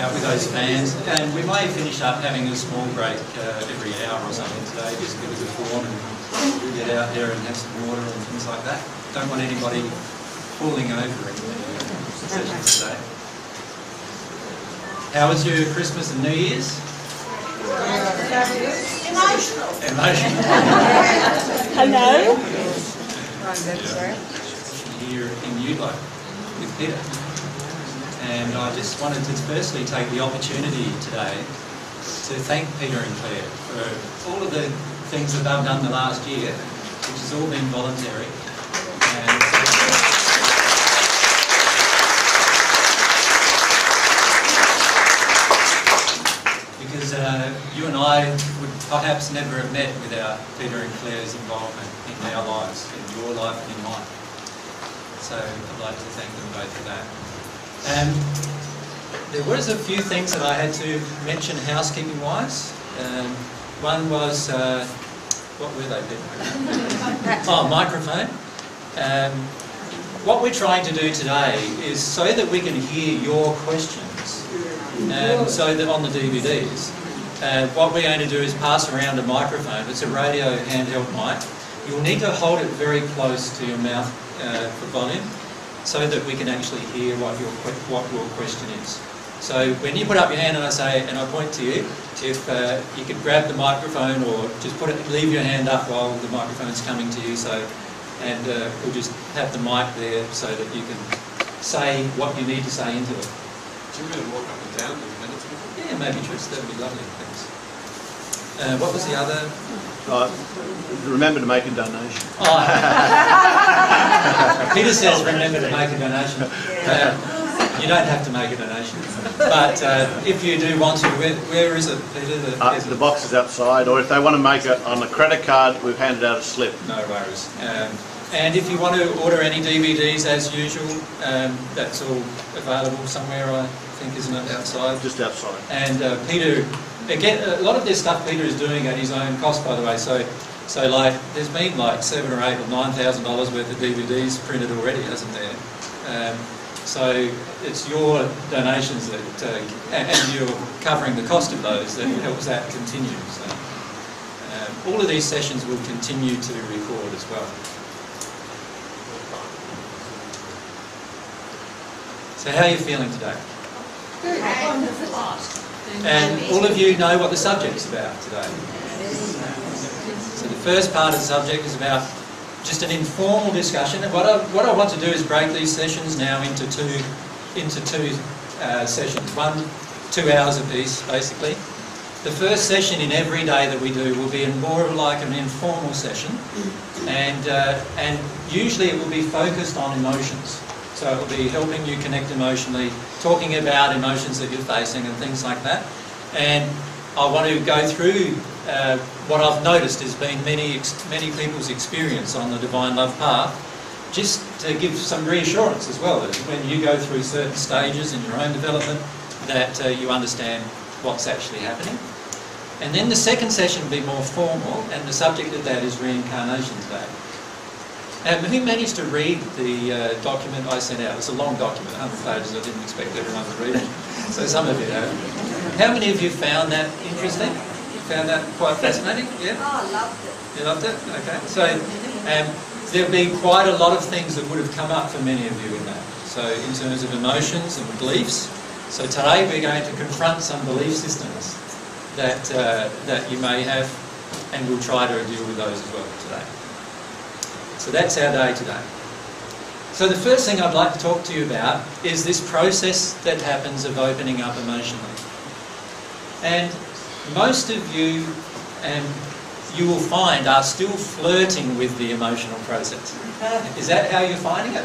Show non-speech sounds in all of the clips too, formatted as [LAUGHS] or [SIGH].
out with those fans. And we may finish up having a small break uh, every hour or something today, just give us a form and get out there and have some water and things like that. Don't want anybody falling over in the session today. How was your Christmas and New Year's? Emotional. Emotional. [LAUGHS] Hello? Here in Eudlo with Peter. And I just wanted to firstly take the opportunity today to thank Peter and Claire for all of the things that they've done the last year, which has all been voluntary. And because uh, you and I would perhaps never have met without Peter and Claire's involvement in our lives, in your life and in mine. So I'd like to thank them both for that. Um, there was a few things that I had to mention housekeeping wise. Um, one was, uh, what were they? [LAUGHS] Oh, microphone. Um, what we're trying to do today is so that we can hear your questions, um, so that on the DVDs, uh, what we're going to do is pass around a microphone. It's a radio handheld mic. You'll need to hold it very close to your mouth uh, for volume, so that we can actually hear what your what your question is. So when you put up your hand and I say, and I point to you, if uh, you could grab the microphone or just put it, leave your hand up while the microphone's coming to you. So, and uh, we'll just have the mic there so that you can say what you need to say into it. Do you really walk up and down in minutes? Yeah, maybe Tris, that would be lovely. Thanks. Uh, what was the other? Right. Remember to make a donation. [LAUGHS] Oh, [LAUGHS] Peter says remember to make a donation. Uh, you don't have to make a donation, but uh, if you do want to, where, where is it, Peter? The, Uh, the box is outside, or if they want to make it on a credit card, we've handed out a slip. No worries. Um, and if you want to order any DVDs as usual, um, that's all available somewhere, I think, isn't it, outside? Just outside. And uh, Peter, again, a lot of this stuff Peter is doing at his own cost, by the way. So, so like, there's been like seven or eight or nine thousand dollars worth of DVDs printed already, hasn't there? Um, so it's your donations that, uh, and and you're covering the cost of those that helps that continue. So, um, all of these sessions will continue to record as well. So how are you feeling today? Good. And all of you know what the subject's about today. First part of the subject is about just an informal discussion. And what I, what I want to do is break these sessions now into two, into two uh, sessions. One, two hours apiece, basically. The first session in every day that we do will be more of like an informal session, and uh, and usually it will be focused on emotions. So it will be helping you connect emotionally, talking about emotions that you're facing and things like that. And I want to go through uh, what I've noticed has been many many people's experience on the divine love path, just to give some reassurance as well that when you go through certain stages in your own development, that uh, you understand what's actually happening. And then the second session will be more formal, and the subject of that is reincarnation today. Um, who managed to read the uh, document I sent out? It's a long document, 100 pages. I didn't expect everyone to read it. So some of you have. How many of you found that interesting? Found that quite [LAUGHS] fascinating? Yeah? Oh, I loved it. You loved it? Okay. So um, there'll be quite a lot of things that would have come up for many of you in that. So in terms of emotions and beliefs. So today we're going to confront some belief systems that, uh, that you may have and we'll try to deal with those as well today. So that's our day today. So the first thing I'd like to talk to you about is this process that happens of opening up emotionally. And most of you, and you will find, are still flirting with the emotional process. Is that how you're finding it?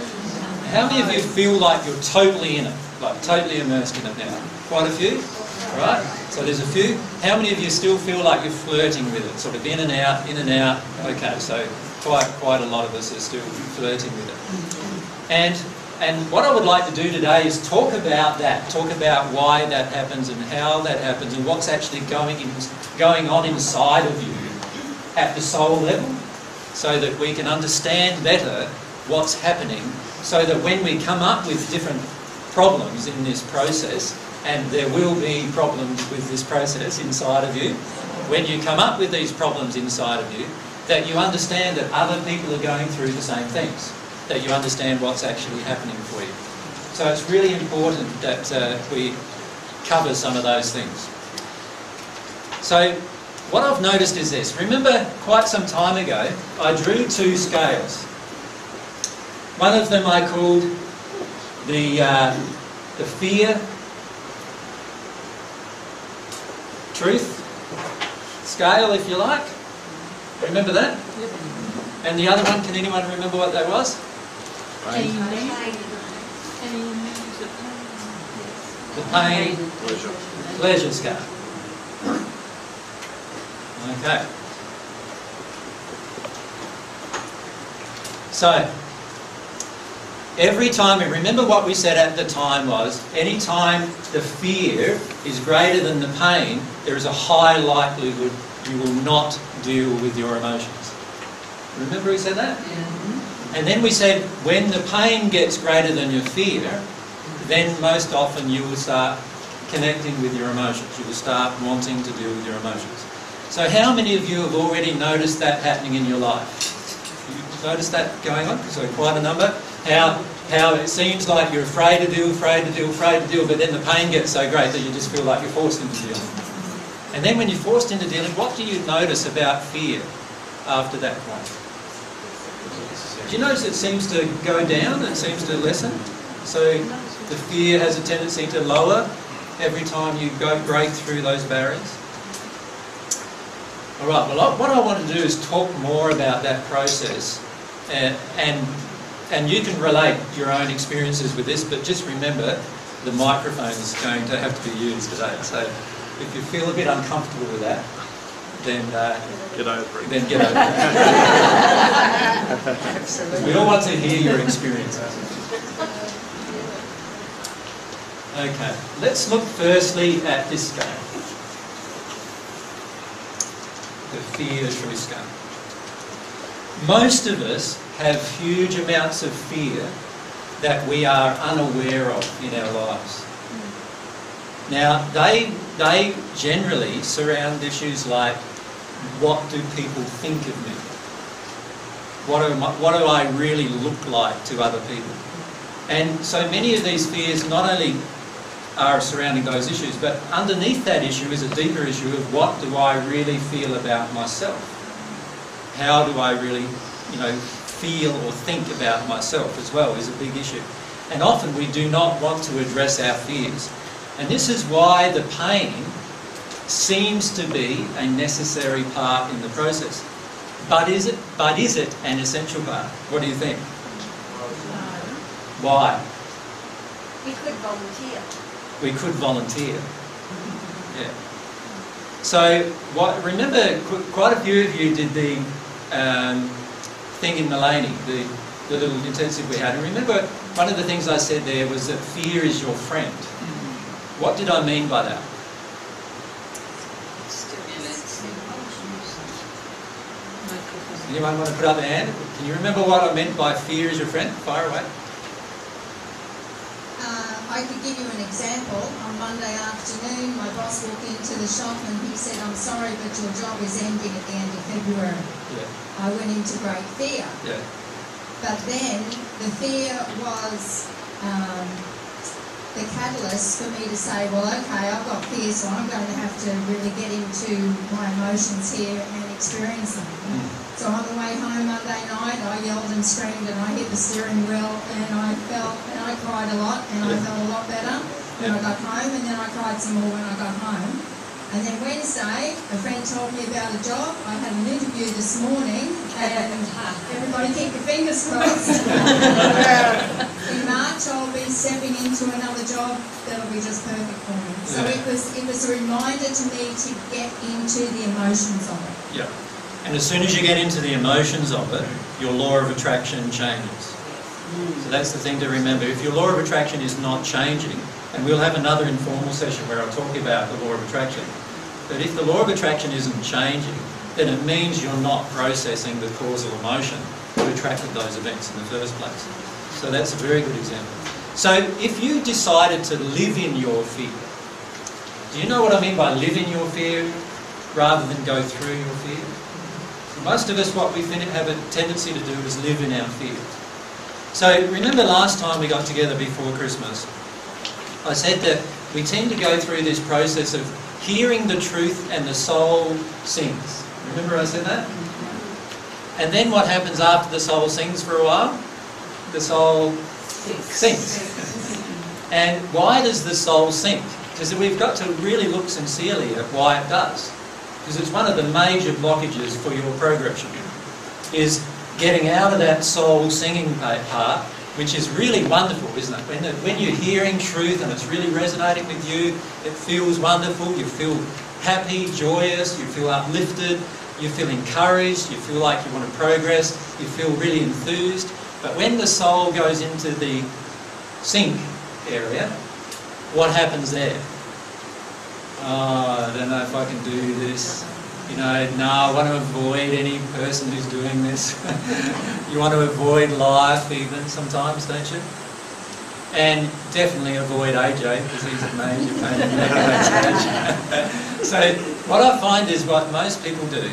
How many of you feel like you're totally in it, like totally immersed in it now? Quite a few, right? So there's a few. How many of you still feel like you're flirting with it, sort of in and out, in and out? Okay, so quite quite a lot of us are still flirting with it. And and what I would like to do today is talk about that, talk about why that happens and how that happens and what's actually going in, going on inside of you at the soul level, so that we can understand better what's happening so that when we come up with different problems in this process, and there will be problems with this process inside of you, when you come up with these problems inside of you, that you understand that other people are going through the same things, that you understand what's actually happening for you. So it's really important that uh, we cover some of those things. So what I've noticed is this. Remember quite some time ago, I drew two scales. One of them I called the, uh, the fear, truth scale, if you like. Remember that? And the other one, can anyone remember what that was? The pain, Pleasure. pleasure scale. Okay. So, every time, and remember what we said at the time was, any time the fear is greater than the pain, there is a high likelihood you will not deal with your emotions. Remember we said that? And then we said, when the pain gets greater than your fear, then most often you will start connecting with your emotions. You will start wanting to deal with your emotions. So how many of you have already noticed that happening in your life? You've noticed that going on? So quite a number. How, how it seems like you're afraid to deal, afraid to deal, afraid to deal, but then the pain gets so great that you just feel like you're forced into dealing. And then when you're forced into dealing, what do you notice about fear after that point? Do you notice it seems to go down, it seems to lessen? So the fear has a tendency to lower every time you go break through those barriers. All right. Well, what I want to do is talk more about that process, and and, and you can relate your own experiences with this. But just remember, the microphone is going to have to be used today. So if you feel a bit uncomfortable with that, then uh, Get over it. then get over it. [LAUGHS] Absolutely. We all want to hear your experiences. Okay, let's look firstly at this scale. The fear truth scale. Most of us have huge amounts of fear that we are unaware of in our lives. Now, they, they generally surround issues like what do people think of me? What, am I, what do I really look like to other people? And so many of these fears not only are surrounding those issues, but underneath that issue is a deeper issue of what do I really feel about myself? How do I really, you know, feel or think about myself as well is a big issue. And often we do not want to address our fears. And this is why the pain seems to be a necessary part in the process. But is it, but is it an essential part? What do you think? Why? We could volunteer. We could volunteer. Yeah. So, what, remember, quite a few of you did the um, thing in Maleny, the, the little intensive we had. And remember, one of the things I said there was that fear is your friend. What did I mean by that? Anyone want to put up their hand? Can you remember what I meant by fear is your friend? Fire away. Uh, I could give you an example. On Monday afternoon, my boss walked into the shop and he said, I'm sorry, but your job is ending at the end of February. Yeah, I went into great fear. yeah, But then the fear was um, the catalyst for me to say, well, okay, I've got fear, so I'm going to have to really get into my emotions here and experience them. Mm. So on the way home Monday night, I yelled and screamed and I hit the steering wheel and I felt, and I cried a lot and I felt a lot better when I got home and then I cried some more when I got home. And then Wednesday, a friend told me about a job. I had an interview this morning and [LAUGHS] everybody keep your fingers crossed. [LAUGHS] In March, I'll be stepping into another job that'll be just perfect for me. So Yeah. it was it was a reminder to me to get into the emotions of it. yeah. And as soon as you get into the emotions of it, your law of attraction changes. So that's the thing to remember. If your law of attraction is not changing, and we'll have another informal session where I'll talk about the law of attraction, but if the law of attraction isn't changing, then it means you're not processing the causal emotion who attracted those events in the first place. So that's a very good example. So if you decided to live in your fear, do you know what I mean by live in your fear rather than go through your fear? Most of us, what we have a tendency to do is live in our fear. So remember last time we got together before Christmas, I said that we tend to go through this process of hearing the truth and the soul sings. Remember I said that? And then what happens after the soul sings for a while? The soul sinks. And why does the soul sink? Because we've got to really look sincerely at why it does. Because it's one of the major blockages for your progression, is getting out of that soul singing part, which is really wonderful, isn't it? When, the, when you're hearing truth and it's really resonating with you, it feels wonderful, you feel happy, joyous, you feel uplifted, you feel encouraged, you feel like you want to progress, you feel really enthused. But when the soul goes into the sink area, what happens there? Oh, I don't know if I can do this. You know, no, I want to avoid any person who's doing this. [LAUGHS] you want to avoid life even sometimes, don't you? And definitely avoid AJ because he's a major pain in the neck [LAUGHS] so what I find is what most people do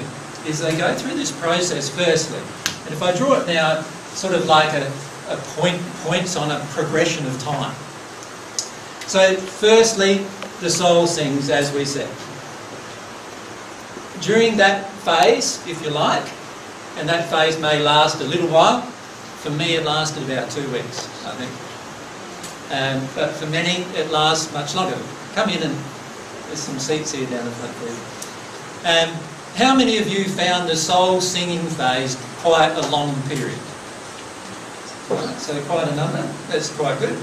is they go through this process firstly. And if I draw it now sort of like a, a point points on a progression of time. So firstly, the soul sings as we said. During that phase, if you like, and that phase may last a little while, for me it lasted about two weeks, I think. Um, but for many it lasts much longer. Come in and there's some seats here down the front you. Um, how many of you found the soul singing phase quite a long period? Right, so quite a number. That's quite good.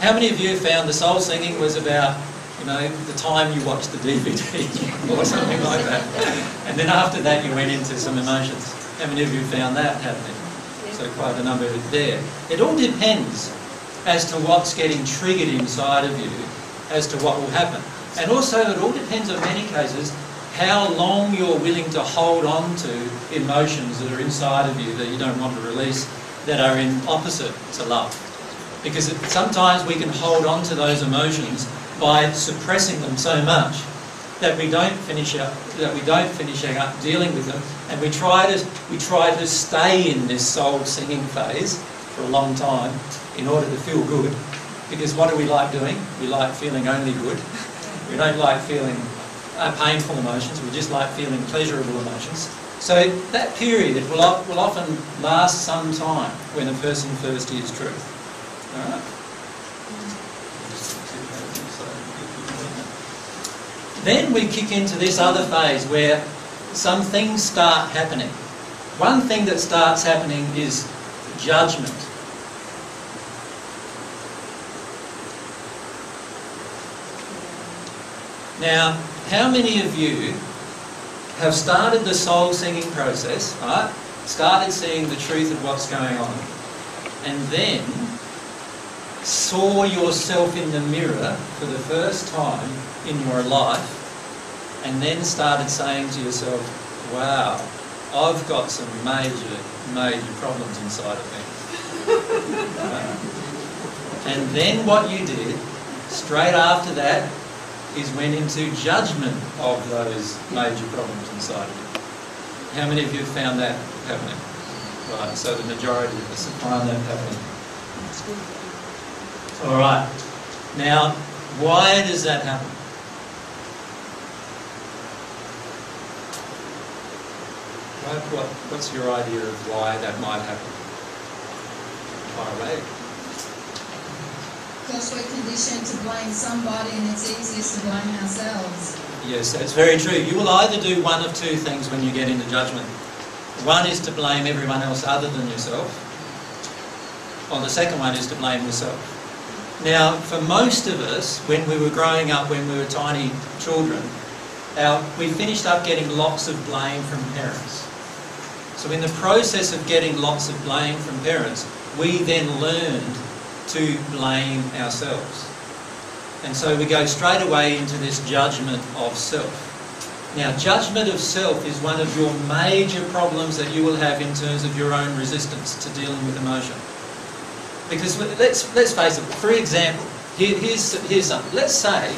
How many of you found the soul singing was about, you know, the time you watched the DVD [LAUGHS] or something like that? And then after that you went into some emotions. How many of you found that happening? So quite a number there. It all depends as to what's getting triggered inside of you as to what will happen. And also it all depends in many cases how long you're willing to hold on to emotions that are inside of you that you don't want to release that are in opposite to love. Because it, sometimes we can hold on to those emotions by suppressing them so much that we don't finish up that we don't finish up dealing with them and we try to we try to stay in this soul singing phase for a long time in order to feel good. Because what do we like doing? We like feeling only good. We don't like feeling uh, painful emotions. We just like feeling pleasurable emotions. So that period will, will often last some time when a person first hears truth. All right? Then we kick into this other phase where some things start happening. One thing that starts happening is judgment. Now, how many of you have started the soul singing process, right? Started seeing the truth of what's going on, and then saw yourself in the mirror for the first time in your life, and then started saying to yourself, wow, I've got some major, major problems inside of me. [LAUGHS] and then what you did, straight after that, is went into judgment of those major problems inside of you. How many of you have found that happening? Right, so the majority of us have found that happening. All right. Now, why does that happen? What, what, what's your idea of why that might happen? Away. Because we're conditioned to blame somebody and it's easiest to blame ourselves. Yes, that's very true. You will either do one of two things when you get into judgment. One is to blame everyone else other than yourself, or the second one is to blame yourself. Now, for most of us, when we were growing up, when we were tiny children, our, we finished up getting lots of blame from parents. So in the process of getting lots of blame from parents, we then learned to blame ourselves. And so we go straight away into this judgment of self. Now, judgment of self is one of your major problems that you will have in terms of your own resistance to dealing with emotion. Because let's, let's face it, for example, here, here's, here's something. Let's say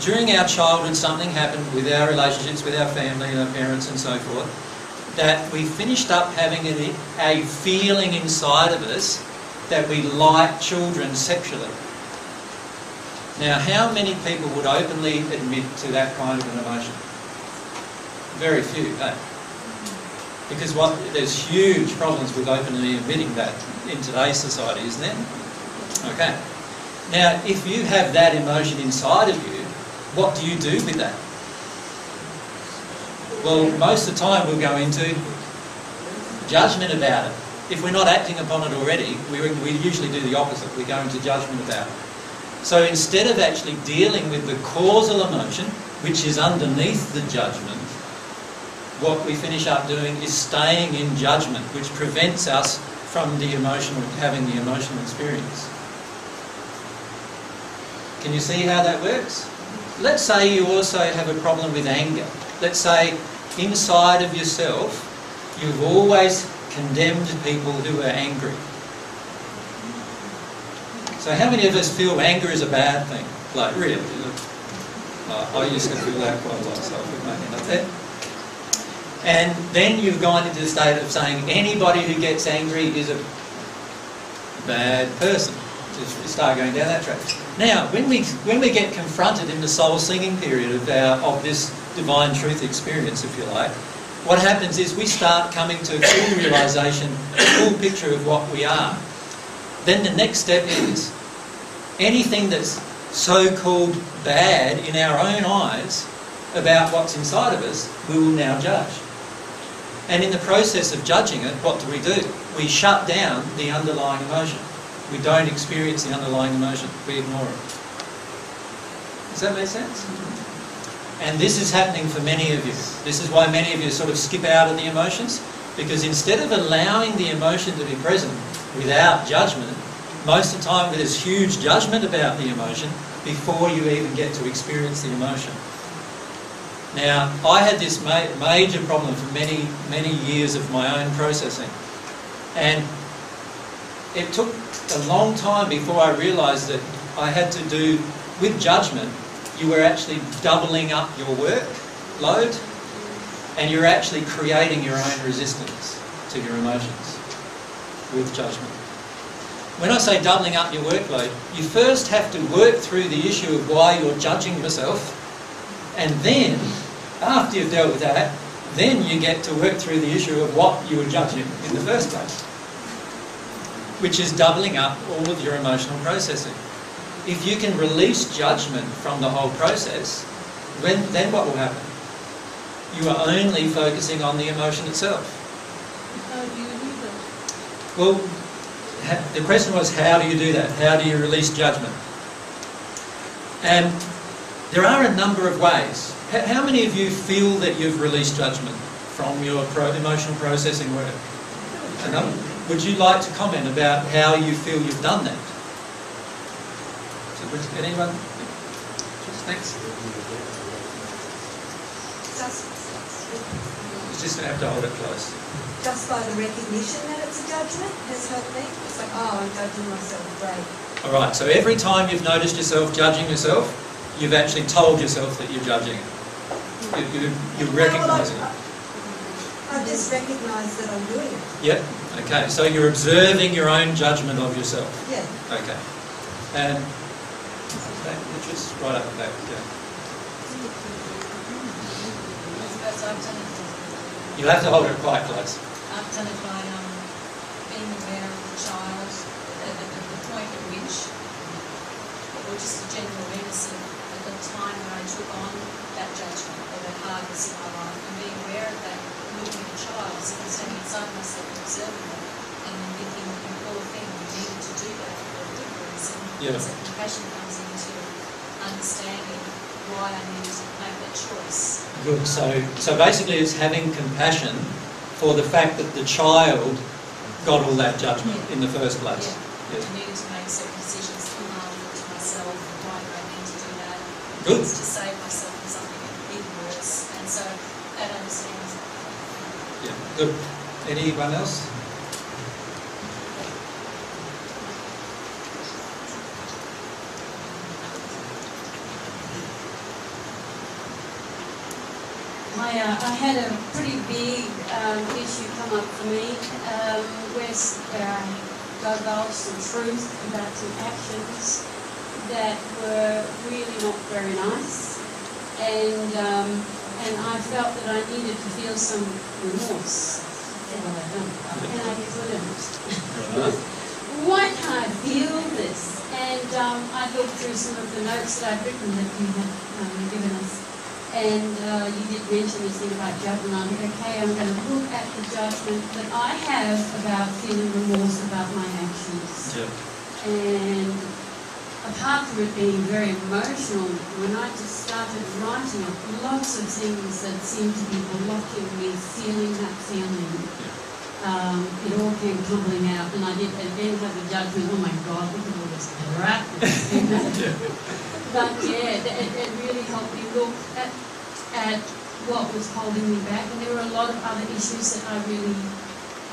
during our childhood something happened with our relationships with our family and our parents and so forth, that we finished up having a, a feeling inside of us that we like children sexually. Now, how many people would openly admit to that kind of an emotion? Very few, eh? Because what, there's huge problems with openly admitting that in today's society, isn't there? Okay. Now, if you have that emotion inside of you, what do you do with that? Well, most of the time we'll go into judgment about it. If we're not acting upon it already, we, we usually do the opposite. We go into judgment about it. So instead of actually dealing with the causal emotion, which is underneath the judgment, what we finish up doing is staying in judgment, which prevents us from the emotional, having the emotional experience. Can you see how that works? Let's say you also have a problem with anger. Let's say inside of yourself, you've always condemned people who are angry. So how many of us feel anger is a bad thing? Like, really? Uh, I used to feel that quite a lot, so that. And then you've gone into the state of saying anybody who gets angry is a bad person. Just start going down that track. Now, when we when we get confronted in the soul singing period of our of this divine truth experience, if you like, what happens is we start coming to a full realization, a full picture of what we are. Then the next step is anything that's so-called bad in our own eyes about what's inside of us, we will now judge. And in the process of judging it, what do we do? We shut down the underlying emotion. We don't experience the underlying emotion. We ignore it. Does that make sense? And this is happening for many of you. This is why many of you sort of skip out of the emotions. Because instead of allowing the emotion to be present without judgment, most of the time there's huge judgment about the emotion before you even get to experience the emotion. Now, I had this ma major problem for many, many years of my own processing. And it took a long time before I realised that I had to do, with judgment, you were actually doubling up your work load and you're actually creating your own resistance to your emotions with judgment. When I say doubling up your workload, you first have to work through the issue of why you're judging yourself and then, after you've dealt with that, then you get to work through the issue of what you were judging in the first place, which is doubling up all of your emotional processing. If you can release judgment from the whole process, when, then what will happen? You are only focusing on the emotion itself. How do you do that? Well, the question was, how do you do that? How do you release judgment? And there are a number of ways. How many of you feel that you've released judgment from your pro emotional processing work? Would you like to comment about how you feel you've done that? Would anyone? Thanks. Just, You're just going to have to hold it close. just by the recognition that it's a judgment has helped me. It's like, oh, I'm judging myself. Great. All right, so every time you've noticed yourself judging yourself, you've actually told yourself that you're judging it. You, you, you're recognising it. I just recognise that I'm doing it. Yep. Okay. So you're observing your own judgment of yourself. Yeah. Okay. And just right up the back. Yeah. I suppose I've done it, You'll have to hold it quite close. I've done it by um, being aware of the child at, at, the point at which, or just a general awareness of at the time when I took on that judgment or that hardness in my life and being aware of that, at the child, so I'm standing inside myself and observing it and then thinking, you poor thing, you needed to do that for a difference. And Yeah. so compassion comes into understanding why I need to make that choice. Good. So, so basically, it's having compassion for the fact that the child got all that judgment yeah. in the first place. Yeah. yeah. I needed to make certain decisions to myself. Why do I need to do that? Good. It's to save myself from something even worse. And so that understanding. Yeah. Good. Anyone else? I, uh, I had a pretty big um, issue come up for me um, s- where I divulged some truth about some actions that were really not very nice. And, um, and I felt that I needed to feel some remorse. And I couldn't. Why can't [LAUGHS] I feel this? And um, I looked through some of the notes that I'd written that you had um, given us. And uh, you did mention this thing about judgment. I'm like, okay, I'm going to look at the judgment that I have about feeling remorse about my actions. Yeah. And apart from it being very emotional, when I just started writing up lots of things that seemed to be blocking me feeling that feeling, um, it all came tumbling out. And I did again have the judgment, oh my God, look at all this crap. [LAUGHS] But yeah, it, it it really helped me look at, at what was holding me back. And there were a lot of other issues that I really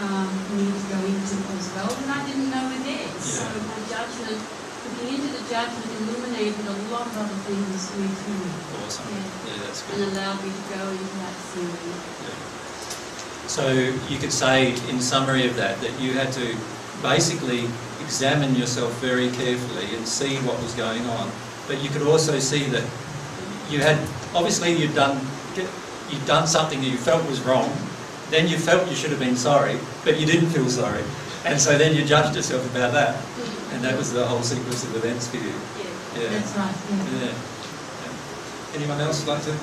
um, needed to go into as well, and I didn't know were there. So Yeah. my judgment, looking into the judgment, illuminated a lot of other things with me Awesome. Yeah. Yeah, that's and allowed me to go into that feeling. So you could say, in summary of that, that you had to basically examine yourself very carefully and see what was going on. But you could also see that you had, obviously you'd done, you'd done something that you felt was wrong, then you felt you should have been sorry, but you didn't feel sorry. And so then you judged yourself about that. And that was the whole sequence of events for you. Yeah, Yeah. that's right. Yeah. Yeah. Yeah. Anyone else like to?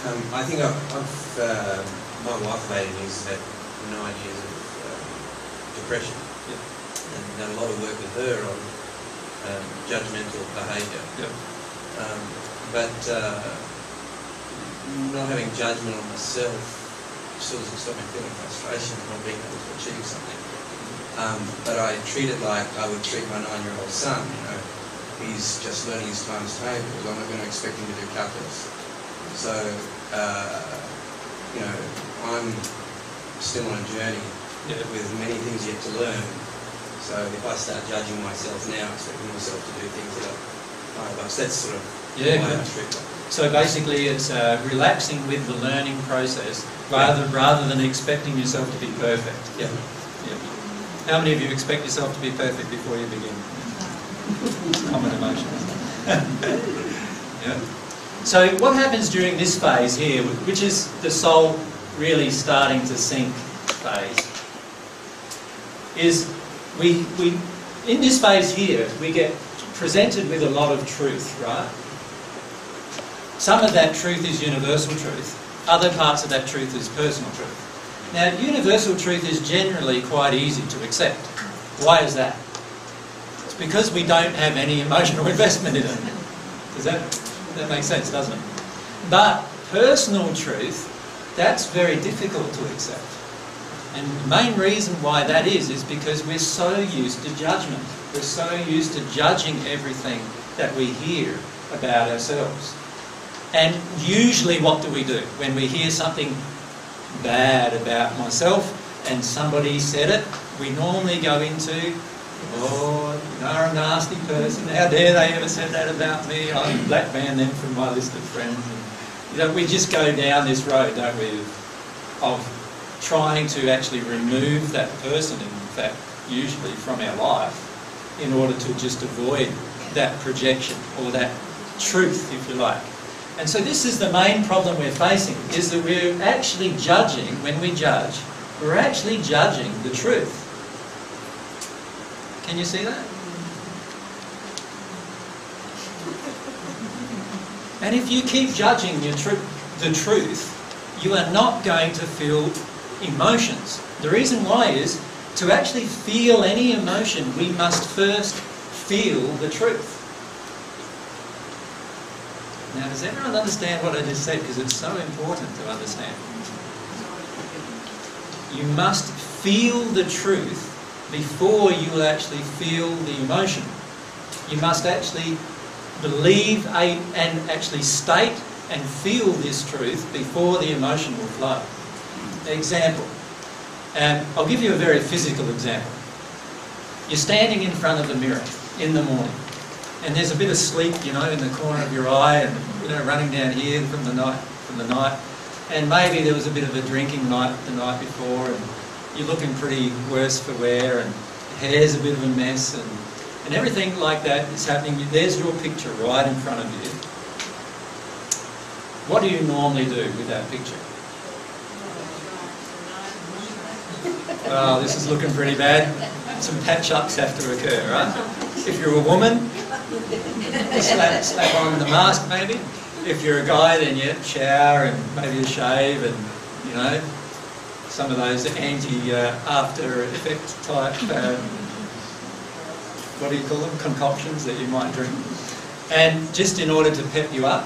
Um, I think I've, I've uh, my wife later has had nine years of um, depression, Yeah. and done a lot of work with her on um, judgmental behaviour. Yeah. Um, but uh, not having judgment on myself still doesn't stop me feeling frustration and not being able to achieve something. Um, but I treat it like I would treat my nine-year-old son. You know, he's just learning his times tables. I'm not going to expect him to do calculus. So, uh, you know, I'm still on a journey. With many things yet to learn. So if I start judging myself now, expecting myself to do things that are high above, that's sort of Yeah, good. So basically, it's uh, relaxing with the learning process rather rather than expecting yourself to be perfect. Yeah. yeah. How many of you expect yourself to be perfect before you begin? Common emotion. [LAUGHS] yeah. So what happens during this phase here, which is the soul really starting to sink phase, is we we in this phase here we get presented with a lot of truth, right? Some of that truth is universal truth. Other parts of that truth is personal truth. Now, universal truth is generally quite easy to accept. Why is that? It's because we don't have any emotional [LAUGHS] investment in it. Does that, that make sense, doesn't it? But personal truth, that's very difficult to accept. And the main reason why that is, is because we're so used to judgment. We're so used to judging everything that we hear about ourselves. And usually, what do we do when we hear something bad about myself and somebody said it? We normally go into, oh, you're a nasty person. How dare they ever said that about me? I blackban them from my list of friends. And, you know, we just go down this road, don't we, of trying to actually remove that person, in fact, usually from our life, in order to just avoid that projection or that truth, if you like. And so this is the main problem we're facing, is that we're actually judging, when we judge, we're actually judging the truth. Can you see that? And if you keep judging your tru- the truth, you are not going to feel emotions. The reason why is, to actually feel any emotion, we must first feel the truth. Now, does everyone understand what I just said? Because it's so important to understand. You must feel the truth before you will actually feel the emotion. You must actually believe and actually state and feel this truth before the emotion will flow. Example. And I'll give you a very physical example. You're standing in front of the mirror in the morning, and there's a bit of sleep, you know, in the corner of your eye, and you know, running down here from the night, from the night, and maybe there was a bit of a drinking night the night before, and you're looking pretty worse for wear, and hair's a bit of a mess, and and everything like that is happening. There's your picture right in front of you. What do you normally do with that picture? Well, this is looking pretty bad. Some patch-ups have to occur, right? If you're a woman, slap, slap on the mask maybe. If you're a guy, then you shower and maybe a shave and, you know, some of those anti-after effect type, um, what do you call them, concoctions that you might drink. And just in order to pep you up.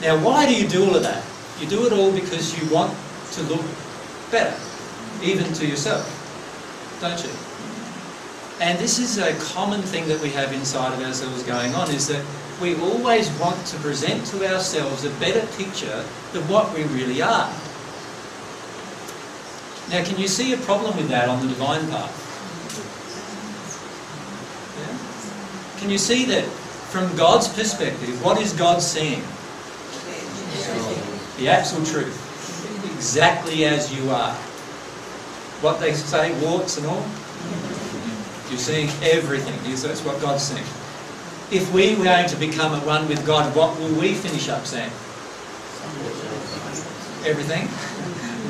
Now, why do you do all of that? You do it all because you want to look better even to yourself, don't you? And this is a common thing that we have inside of ourselves going on is that we always want to present to ourselves a better picture than what we really are. Now, can you see a problem with that on the divine path? Yeah? Can you see that from God's perspective, what is God seeing? The absolute truth. Exactly as you are what they say, warts and all. You're seeing everything. That's what God's seeing. If we were going to become at one with God, what will we finish up saying? Everything.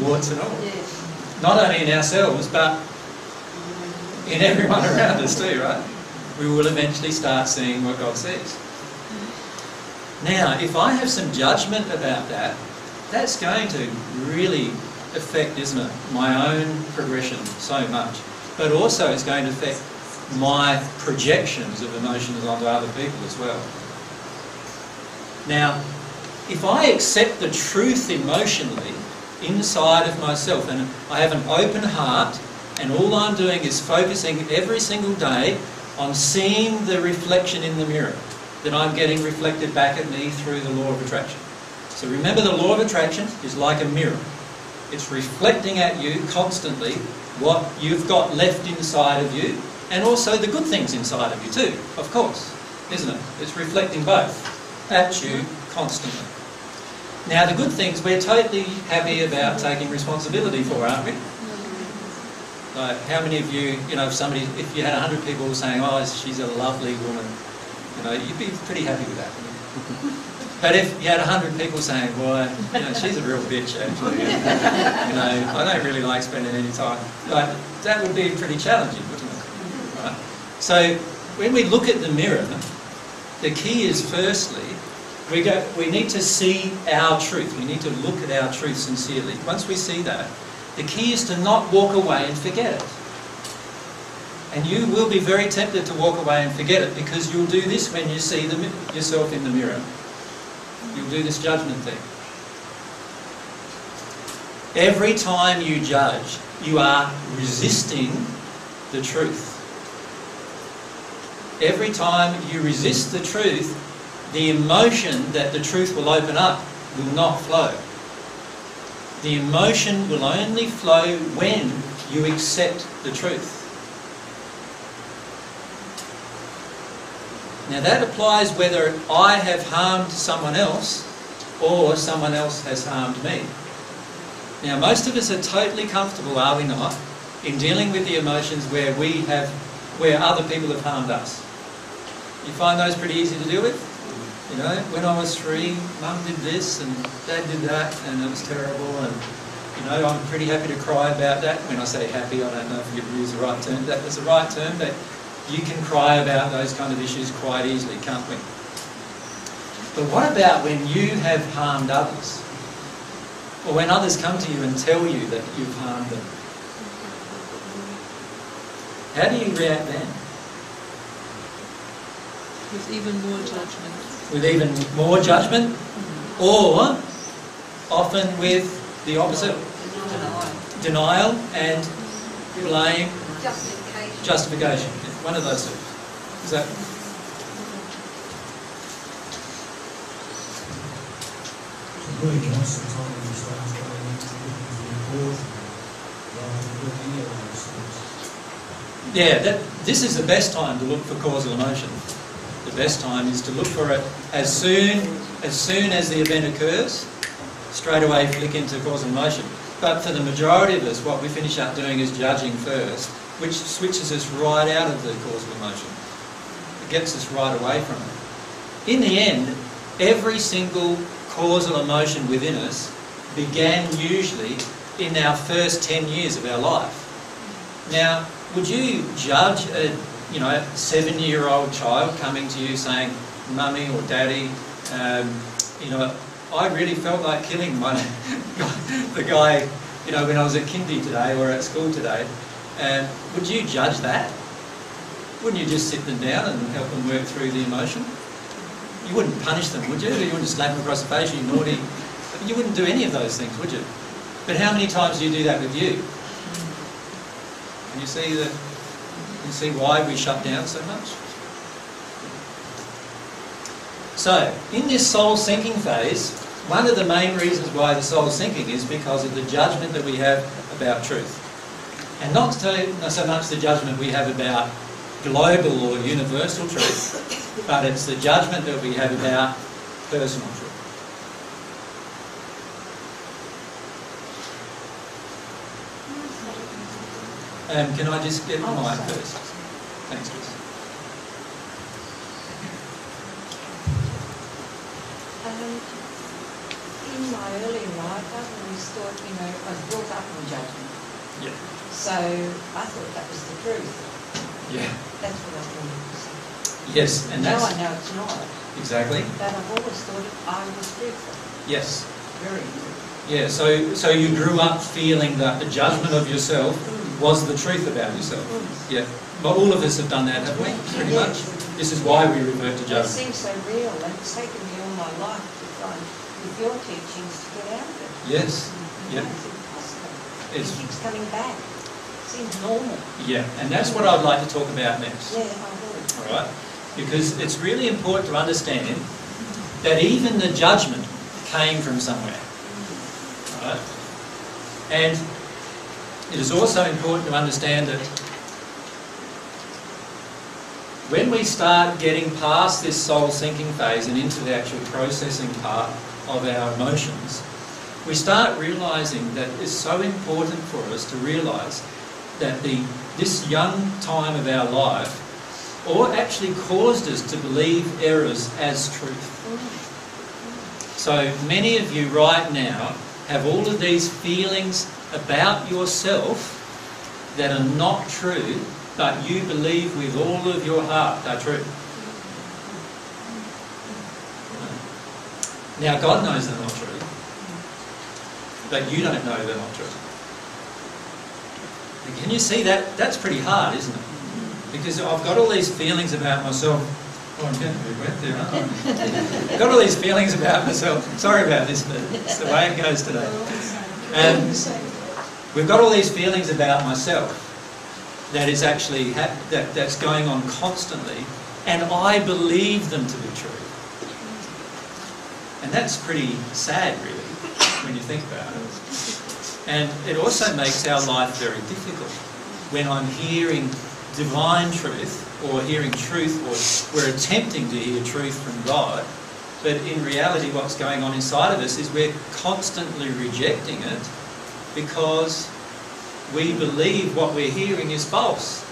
[LAUGHS] Warts and all. Not only in ourselves, but in everyone around us too, right? We will eventually start seeing what God sees. Now, if I have some judgment about that, that's going to really affect, isn't it, my own progression so much. But also it's going to affect my projections of emotions onto other people as well. Now, if I accept the truth emotionally inside of myself and I have an open heart and all I'm doing is focusing every single day on seeing the reflection in the mirror that I'm getting reflected back at me through the law of attraction. So remember the law of attraction is like a mirror. It's reflecting at you constantly what you've got left inside of you and also the good things inside of you too, of course, isn't it? It's reflecting both at you constantly. Now the good things we're totally happy about taking responsibility for, aren't we? Like how many of you, you know, if somebody, if you had 100 people saying, oh, she's a lovely woman, you know, you'd be pretty happy with that. But if you had a hundred people saying, well, you know, she's a real bitch," actually, you know, I don't really like spending any time, like that would be pretty challenging, wouldn't it? Right? So when we look at the mirror, the key is firstly we go. We need to see our truth. We need to look at our truth sincerely. Once we see that, the key is to not walk away and forget it. And you will be very tempted to walk away and forget it because you'll do this when you see the, yourself in the mirror. You'll do this judgment thing. Every time you judge, you are resisting the truth. Every time you resist the truth, the emotion that the truth will open up will not flow. The emotion will only flow when you accept the truth. Now that applies whether I have harmed someone else or someone else has harmed me. Now most of us are totally comfortable, are we not, in dealing with the emotions where we have, where other people have harmed us. You find those pretty easy to deal with? You know, when I was three, mum did this and dad did that and it was terrible and you know, I'm pretty happy to cry about that. When I say happy, I don't know if you use the right term. That was the right term, but you can cry about those kind of issues quite easily, can't we? But what about when you have harmed others? Or when others come to you and tell you that you've harmed them? How do you react then? With even more judgment. With even more judgment? Or often with the opposite? Denial and blame, Justification. justification. One of those two. Is that? Yeah, that, this is the best time to look for causal emotion. The best time is to look for it as soon as soon as the event occurs, straight away flick into causal emotion. But for the majority of us, what we finish up doing is judging first which switches us right out of the causal emotion. It gets us right away from it. In the end, every single causal emotion within us began usually in our first 10 years of our life. Now, would you judge a you know seven-year-old child coming to you saying, "Mummy or Daddy, um, you know, I really felt like killing my [LAUGHS] the guy, you know, when I was at kindy today or at school today." Um, would you judge that? Wouldn't you just sit them down and help them work through the emotion? You wouldn't punish them, would you? You wouldn't slap them across the face, you naughty. You wouldn't do any of those things, would you? But how many times do you do that with you? Can you see the, you see why we shut down so much? So, in this soul sinking phase, one of the main reasons why the soul is sinking is because of the judgment that we have about truth. And not so, much the judgment we have about global or universal truth, but it's the judgment that we have about personal truth. Um, can I just get the Oh, mic first? Thanks, Chris. Um, in my early life, I've always thought, you know, I was brought up on judgment. Yeah. So I thought that was the truth. Yeah. That's what I say. Yes, and now that's I know it's not. exactly. But I've always thought I was truthful. Yes. Very truthful. Yeah. So, so you grew up feeling that the judgment of yourself mm. was the truth about yourself. Mm. Yeah. But all of us have done that, haven't we? Pretty much. This is why we revert to judgment. It seems so real, and it's taken me all my life to find, with your teachings, to get out of it. Yes. Know, Yeah. It's impossible. It's It keeps coming back. Seems normal. yeah, and that's what I'd like to talk about next. Yeah, I would. All right? Because it's really important to understand that even the judgment came from somewhere. All right? And it is also important to understand that when we start getting past this soul sinking phase and into the actual processing part of our emotions, we start realizing that it's so important for us to realize that the this young time of our life or actually caused us to believe errors as truth. So many of you right now have all of these feelings about yourself that are not true, but you believe with all of your heart they're true. Now God knows they're not true, but you don't know they're not true. Can you see that? That's pretty hard, isn't it? Because I've got all these feelings about myself. Oh, I'm getting a bit wet there, aren't I? [LAUGHS] Got all these feelings about myself. Sorry about this, but it's the way it goes today. And we've got all these feelings about myself that is actually that, that's going on constantly, and I believe them to be true. And that's pretty sad, really, when you think about it. And it also makes our life very difficult when I'm hearing divine truth or hearing truth or we're attempting to hear truth from God, but in reality what's going on inside of us is we're constantly rejecting it because we believe what we're hearing is false.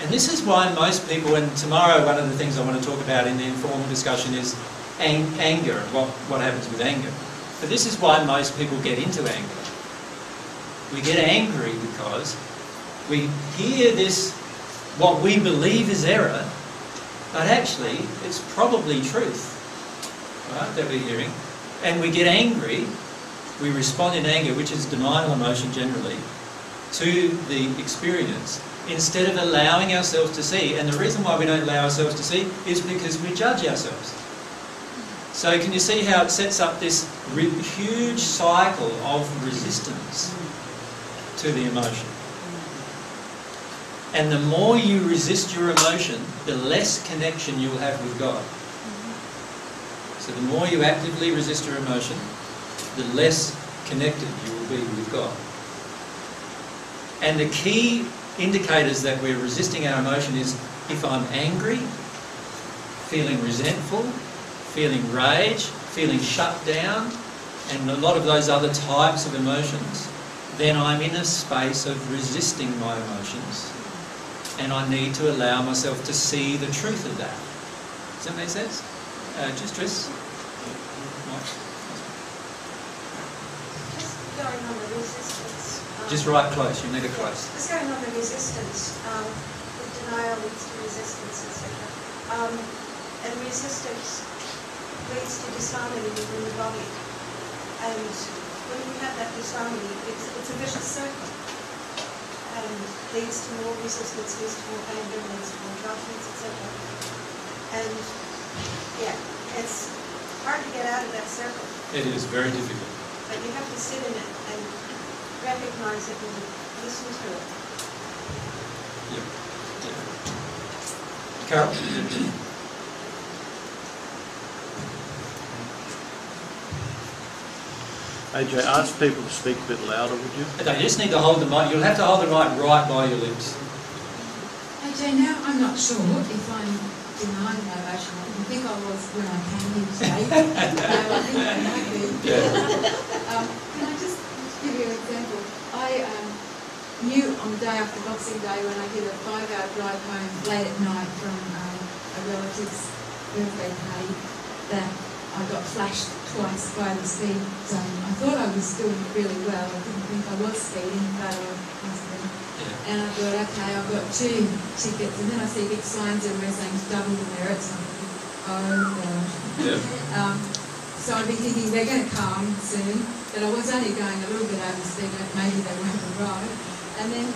And this is why most people, and tomorrow one of the things I want to talk about in the informal discussion is ang- anger and what, what happens with anger. But this is why most people get into anger. We get angry because we hear this, what we believe is error, but actually it's probably truth right, that we're hearing. And we get angry, we respond in anger, which is denial emotion generally, to the experience instead of allowing ourselves to see. And the reason why we don't allow ourselves to see is because we judge ourselves. So can you see how it sets up this huge cycle of resistance to the emotion? And the more you resist your emotion, the less connection you'll have with God. So the more you actively resist your emotion, the less connected you will be with God. And the key indicators that we're resisting our emotion is if I'm angry, feeling resentful, feeling rage, feeling shut down, and a lot of those other types of emotions, then I'm in a space of resisting my emotions. And I need to allow myself to see the truth of that. Does that make sense? Uh, just Tris? Just going on the resistance. um, Just right close, you need a close. Just going on the resistance, um, the denial leads to resistance, etc. Um, and resistance leads to disharmony within the body. And when we have that disharmony, it's, it's a vicious circle. And leads to more resistance, leads to more anger, leads to more judgments, etc. And yeah, it's hard to get out of that circle. It is very difficult. But you have to sit in it and recognize it and listen to it. Yep. Yep. Carol? [CLEARS THROAT] AJ, ask people to speak a bit louder, would you? Okay, you just need to hold the mic. You'll have to hold the mic right by your lips. AJ, now I'm not sure if I'm denying my emotion. I think I was when I came here today. no, I think I might be. Yeah. Um, can I just give you an example? I um, knew on the day after Boxing Day when I did a five-hour drive home late at night from um, a relative's birthday party that I got flashed twice by the speed zone. I thought I was doing really well. I didn't think I was speeding, but I have been. And I thought, okay, I've got two tickets. And then I see big signs everywhere saying double the merits. I'm thinking, oh God. Yeah. Um, so I've been thinking they're going to come soon, but I was only going a little bit over speed, maybe they won't arrive. And then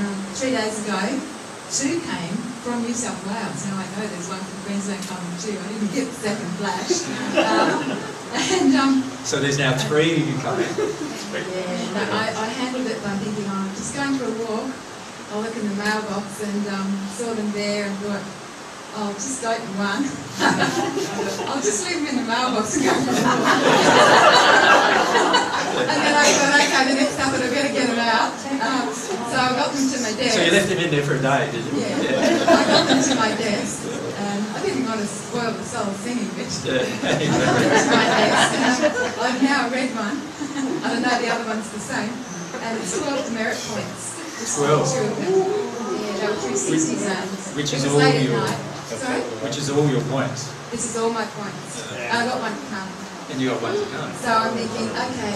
um, three days ago, two came from New South Wales. Now I know there's one from Queensland coming too. I didn't get the second flash. um, and um, So there's now three of you coming. yeah, no, I, I handled it by thinking, oh, I'm just going for a walk. I'll look in the mailbox and um, saw them there and thought, I'll just open one. I'll just leave them in the mailbox and go for a walk. and then I thought, okay, the next time I better get them out. Um, so I got them to my desk. So you left them in there for a day, did you? Yeah. [LAUGHS] I got them to my desk. And I didn't want to spoil the soul sinking bit. Yeah. It's my desk. Um, I've now read one. [LAUGHS] I don't know the other one's the same. And it's 12 demerit points. 12. Two of. Yeah, they were 360 zones. Which is was all your- night. Sorry? Which is all your points. This is all my points. I got one to come. And you got one to come. So I'm thinking, okay.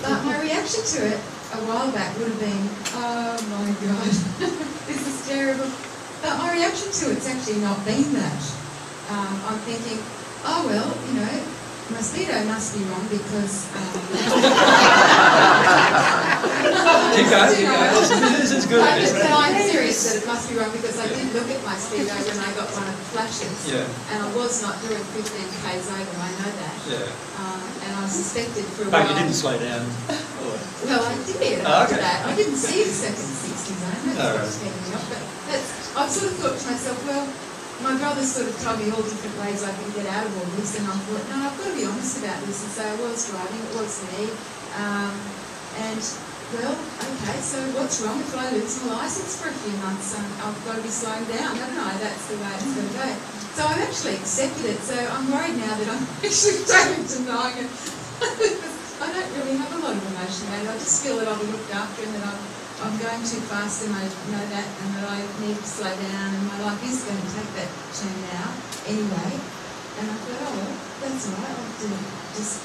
But my reaction to it a while back would have been, oh my god, [LAUGHS] this is terrible. But my reaction to it's actually not been that. Um, I'm thinking, oh well, you know, speedo must be wrong because. Um, [LAUGHS] Keep going, keep going. [LAUGHS] This is- good. I just, no, I'm serious that it must be wrong because I did look at my speedo when I got one of the flashes. Yeah. And I was not doing 15 k's over, I know that. Yeah. Um, and I suspected for a But while. you didn't slow down. Well, I did Oh, after okay. that. I didn't see the second 60 zone. That's right. me off. But that's, I've sort of thought to myself, well, my brother sort of told me all different ways I can get out of all this, and I thought, no, I've got to be honest about this and say I was driving, it was me. Um, and, well, okay, so what's wrong if I lose my licence for a few months? Um, I've got to be slowing down, haven't I? That's the way it's going to go. So I've actually accepted it, so I'm worried now that I'm [LAUGHS] actually totally denying it. [LAUGHS] I don't really have a lot of emotion about it. I just feel that I'll be looked after and that I'm, I'm going too fast and I know that and that I need to slow down and my life is going to take that turn now anyway. And I thought, oh well, that's all right. I'll to just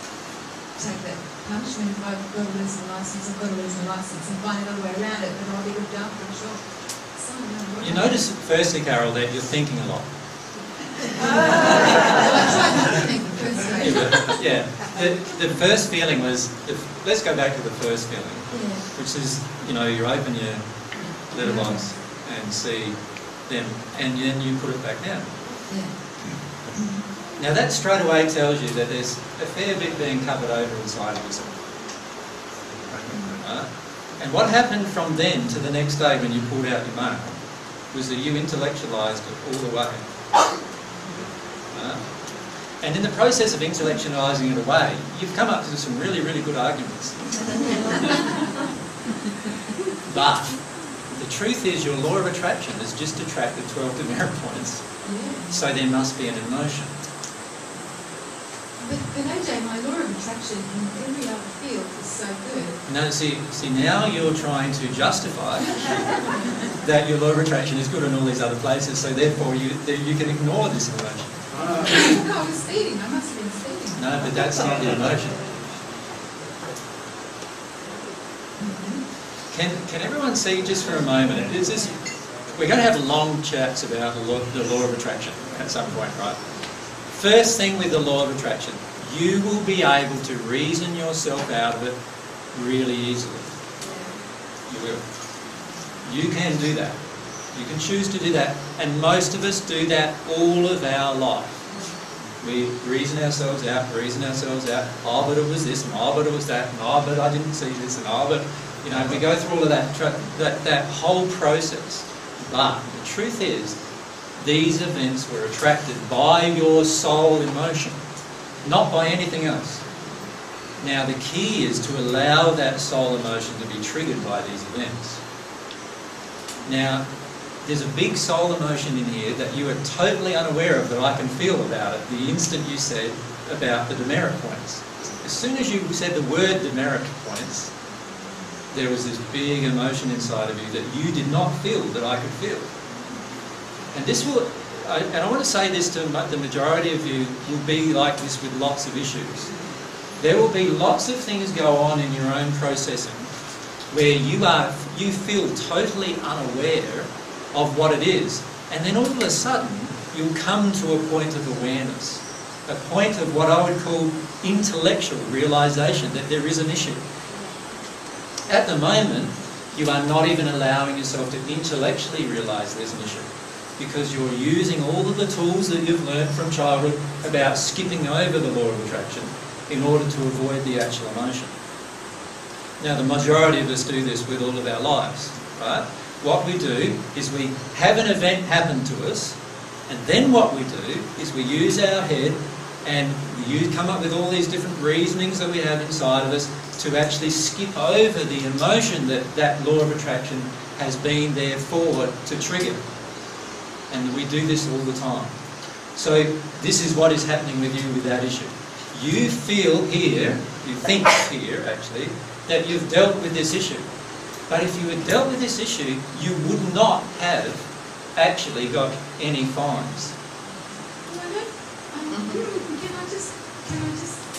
take that punishment. If I've got to lose my licence, I've got to lose my licence and find another way around it, but I'll be looked after, I'm sure. So, I don't know what You notice, firstly, Carol, that you're thinking a lot. [LAUGHS] Well, I tried not to think first. [LAUGHS] Yeah. The, the first feeling was, the, let's go back to the first feeling, Yeah. which is, you know, you open your letterbox and see them, and then you put it back down. Yeah. Mm-hmm. Now that straight away tells you that there's a fair bit being covered over inside of yourself. Mm-hmm. Right? And what happened from then to the next day when you pulled out your mail was that you intellectualised it all the way. Right? And in the process of intellectualising it away, you've come up with some really, really good arguments. [LAUGHS] but the truth is your law of attraction has just attracted 12 demerit points. So there must be an emotion. But, but AJ, my law of attraction in every other field is so good. No, see, see, now you're trying to justify that your law of attraction is good in all these other places, so therefore you, you can ignore this emotion. No, I was speeding. I must have been speeding. No, but that's not the emotion. Can, can everyone see just for a moment? It's just, we're going to have long chats about the law, the law of attraction at some point, right? First thing with the law of attraction, you will be able to reason yourself out of it really easily. You will. You can do that. You can choose to do that. And most of us do that all of our life. We reason ourselves out, reason ourselves out. Oh, but it was this, and oh, but it was that, and oh, but I didn't see this, and oh, but you know, we go through all of that that that whole process. But the truth is, these events were attracted by your soul emotion, not by anything else. Now, the key is to allow that soul emotion to be triggered by these events. Now, there's a big soul emotion in here that you are totally unaware of that I can feel about it the instant you said about the demerit points. As soon as you said the word demerit points, there was this big emotion inside of you that you did not feel that I could feel. And this will, I, and I want to say this to the majority of you, will be like this with lots of issues. There will be lots of things go on in your own processing where you are, you feel totally unaware of what it is. And then all of a sudden, you'll come to a point of awareness, a point of what I would call intellectual realization that there is an issue. At the moment, you are not even allowing yourself to intellectually realize there's an issue because you're using all of the tools that you've learned from childhood about skipping over the law of attraction in order to avoid the actual emotion. Now, the majority of us do this with all of our lives, right? What we do is we have an event happen to us, and then what we do is we use our head and we use, come up with all these different reasonings that we have inside of us to actually skip over the emotion that that law of attraction has been there for to trigger. And we do this all the time. So this is what is happening with you with that issue. You feel here, you think here actually, that you've dealt with this issue. But if you had dealt with this issue, you would not have actually got any fines.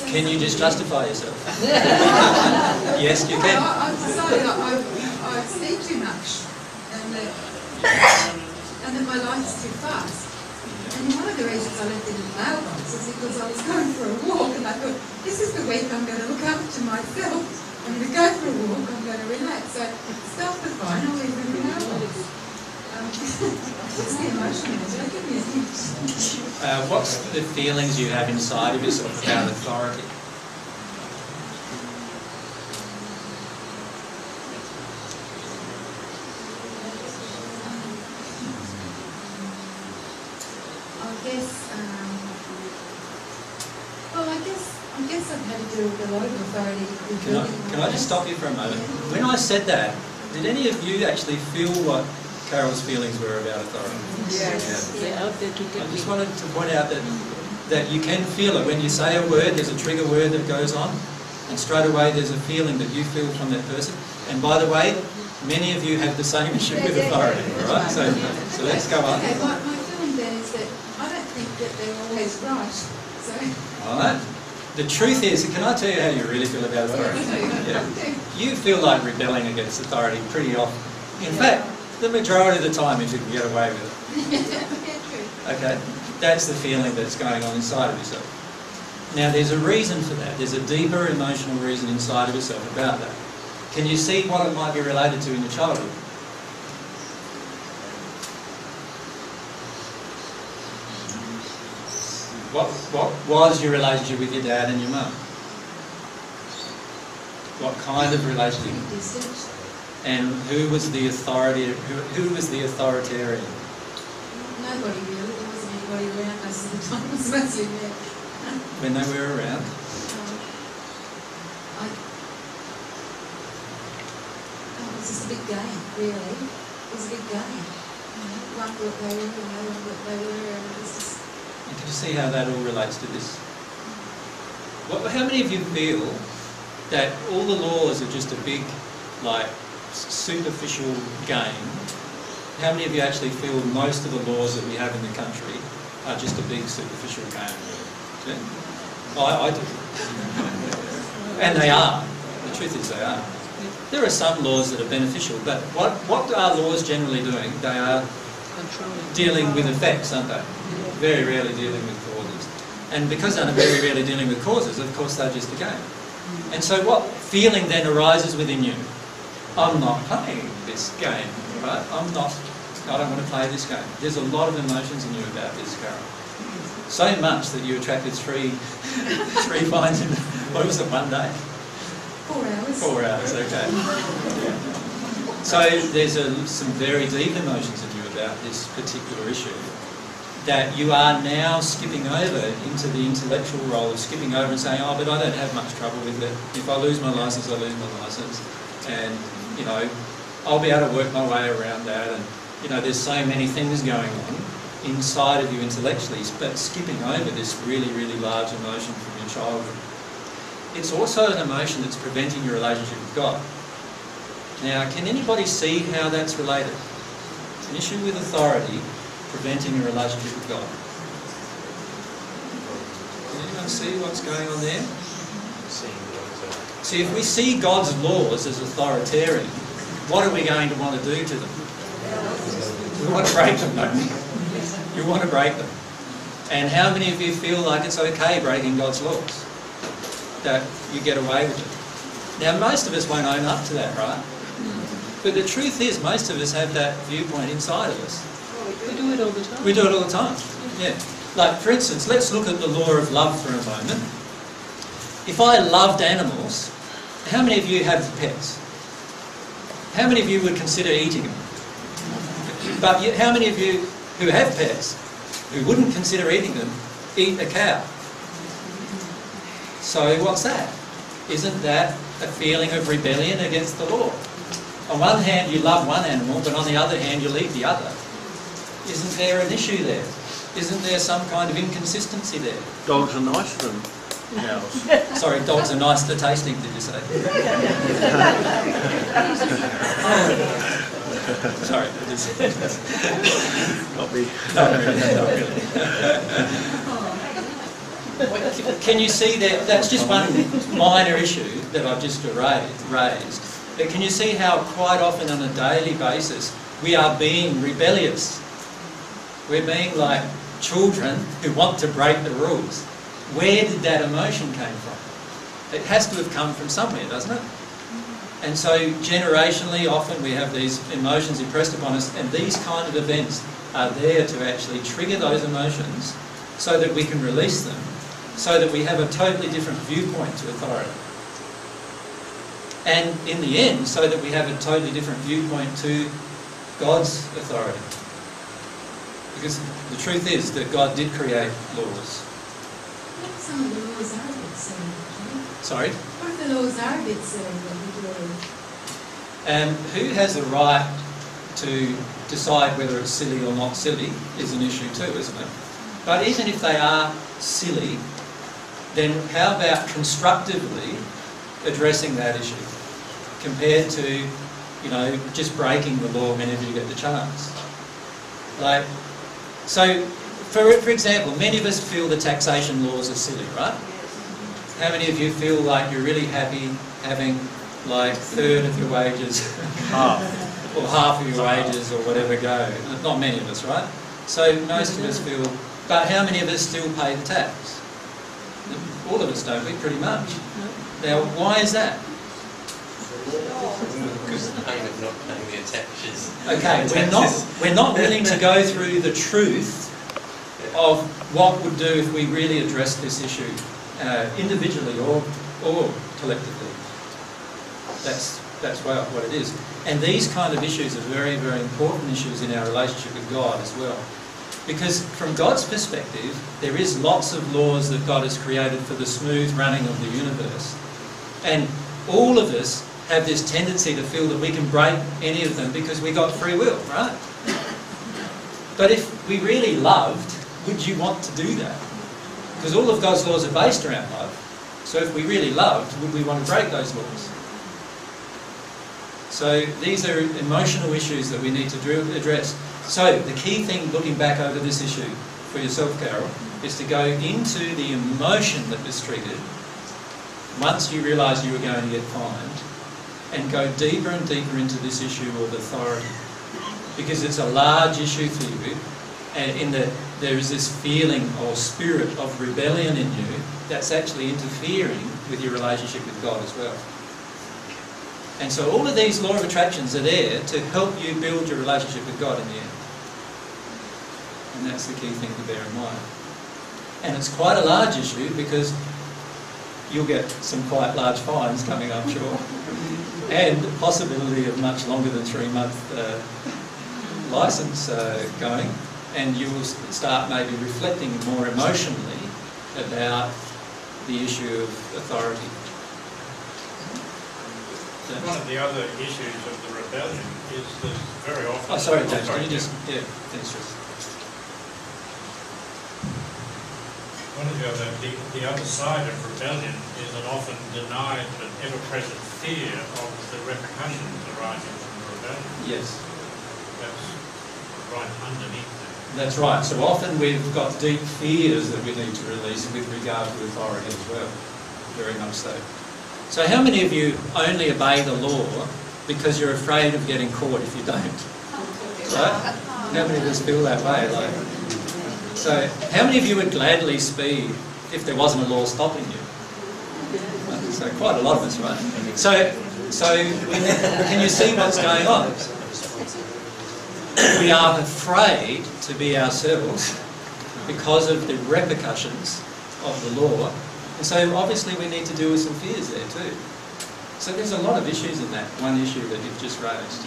Can you just justify yourself? [LAUGHS] yes, you can. I, I've decided I, I, I too much and that, and that my life is too fast. And one of the reasons I left it in the mailbox is because I was going for a walk and I thought, this is the week I'm going to look after myself. I'm going to go for a walk, I'm going to relax. So stuff the fine, I'll leave it in the mailbox. Um, [LAUGHS] what's the emotion? Give me a hint. Uh, what's the feelings you have inside of yourself about authority? I guess, um, well, I guess, I guess I've had to do with a lot of authority. With Can I, building my can I just stop you for a moment? When I said that, did any of you actually feel what Carol's feelings were about authority? Yes. They're out there to I just wanted to point out that that you can feel it when you say a word. There's a trigger word that goes on, and straight away there's a feeling that you feel from that person. And by the way, many of you have the same issue with authority. All right, so so let's go on. Okay, my, my feeling then is that I don't think that they're always right. So, All right. The truth is, can I tell you how you really feel about authority? [LAUGHS] Yeah. You feel like rebelling against authority pretty often. In fact, the majority of the time, if you can get away with it. [LAUGHS] Okay, that's the feeling that's going on inside of yourself. Now, there's a reason for that. There's a deeper emotional reason inside of yourself about that. Can you see what it might be related to in your childhood? What, what was your relationship with your dad and your mum? What kind of relationship? And who was the authority? Who, who was the authoritarian? Nobody really. There wasn't anybody around most of the time. [LAUGHS] It was mostly me. when they were around? Um, I, oh, it was just a big game, really. It was a big game. You know, one thought they were, and thought they were, and it was just, And can you see how that all relates to this? What, how many of you feel that all the laws are just a big, like, superficial game? How many of you actually feel most of the laws that we have in the country are just a big superficial game? I, I do. [LAUGHS] and they are. The truth is they are. There are some laws that are beneficial, but what, what are laws generally doing? They are dealing with effects, aren't they? Very rarely dealing with causes. And because they're very rarely dealing with causes, of course they're just a game. And so what feeling then arises within you? I'm not playing this game, right? I'm not, I don't want to play this game. There's a lot of emotions in you about this, Carol. So much that you attracted three, [LAUGHS] three fines in, what was it, one day? four hours. Four hours, okay. So there's a, some very deep emotions in you about this particular issue that you are now skipping over into the intellectual role of skipping over and saying, oh, but I don't have much trouble with it. If I lose my licence, I lose my licence. And, you know, I'll be able to work my way around that. And, you know, there's so many things going on inside of you intellectually, but skipping over this really, really large emotion from your childhood. It's also an emotion that's preventing your relationship with God. Now, can anybody see how that's related? An issue with authority preventing a relationship with God. Can anyone see what's going on there? See, if we see God's laws as authoritarian, what are we going to want to do to them? We want to break them, don't we? You want to break them. And how many of you feel like it's okay breaking God's laws? That you get away with it? Now, most of us won't own up to that, right? But the truth is, most of us have that viewpoint inside of us. We do it all the time. We do it all the time. Yeah. Like, for instance, let's look at the law of love for a moment. If I loved animals, how many of you have pets? How many of you would consider eating them? But yet, how many of you who have pets, who wouldn't consider eating them, eat a cow? So what's that? Isn't that a feeling of rebellion against the law? On one hand, you love one animal, but on the other hand, you'll eat the other. Isn't there an issue there? Isn't there some kind of inconsistency there? Dogs are nicer than cows. Sorry, dogs are nice to tasting, did you say? [LAUGHS] Sorry, I just- Got me. not really, not really. Can you see that, that's just one minor issue that I've just raised, but can you see how quite often on a daily basis we are being rebellious? We're being like children who want to break the rules. Where did that emotion came from? It has to have come from somewhere, doesn't it? And so generationally, often we have these emotions impressed upon us, and these kind of events are there to actually trigger those emotions so that we can release them, so that we have a totally different viewpoint to authority. And in the end, so that we have a totally different viewpoint to God's authority. Because the truth is that God did create laws. Some of the laws are a bit silly? actually? Sorry? What if the laws are a bit silly? And um, who has the right to decide whether it's silly or not silly is an issue too, isn't it? But even if they are silly, then how about constructively addressing that issue compared to, you know, just breaking the law whenever you get the chance? Like, so, for, for example, many of us feel the taxation laws are silly, right? How many of you feel like you're really happy having like third of your wages [LAUGHS] Half. or half of your wages or whatever go? Not many of us, right? So most of us feel, but how many of us still pay the tax? All of us don't we, pretty much. Now, why is that? The of not paying taxes. Okay, we're not, we're not willing to go through the truth of what would do if we really addressed this issue uh, individually or, or collectively. That's, that's what it is. And these kind of issues are very, very important issues in our relationship with God as well. Because from God's perspective, there is lots of laws that God has created for the smooth running of the universe. And all of us have this tendency to feel that we can break any of them because we got free will, right? But if we really loved, would you want to do that? Because all of God's laws are based around love. So if we really loved, would we want to break those laws? So these are emotional issues that we need to address. So the key thing looking back over this issue for yourself, Carol, is to go into the emotion that was triggered once you realise you were going to get fined and go deeper and deeper into this issue of authority. Because it's a large issue for you and in that there is this feeling or spirit of rebellion in you that's actually interfering with your relationship with God as well. And so all of these law of attractions are there to help you build your relationship with God in the end. And that's the key thing to bear in mind. And it's quite a large issue because you'll get some quite large fines coming, I'm sure. [LAUGHS] and the possibility of much longer than three month uh, license uh, going. And you will start maybe reflecting more emotionally about the issue of authority. One of the other issues of the rebellion is that very often... Oh, sorry, James, can you just, yeah, finish this? One of the other, the, the other side of rebellion is an often denied but ever-present fear of repercussions arising from the rebellion. Yes. That's right underneath that. That's right. So often we've got deep fears that we need to release with regard to authority as well. Very much so. So how many of you only obey the law because you're afraid of getting caught if you don't? Right? How many of us feel that way? Like, so how many of you would gladly speed if there wasn't a law stopping you? So quite a lot of us, right? So, so can you see what's going on? We are afraid to be ourselves because of the repercussions of the law. And so obviously we need to deal with some fears there too. So there's a lot of issues in that one issue that you've just raised.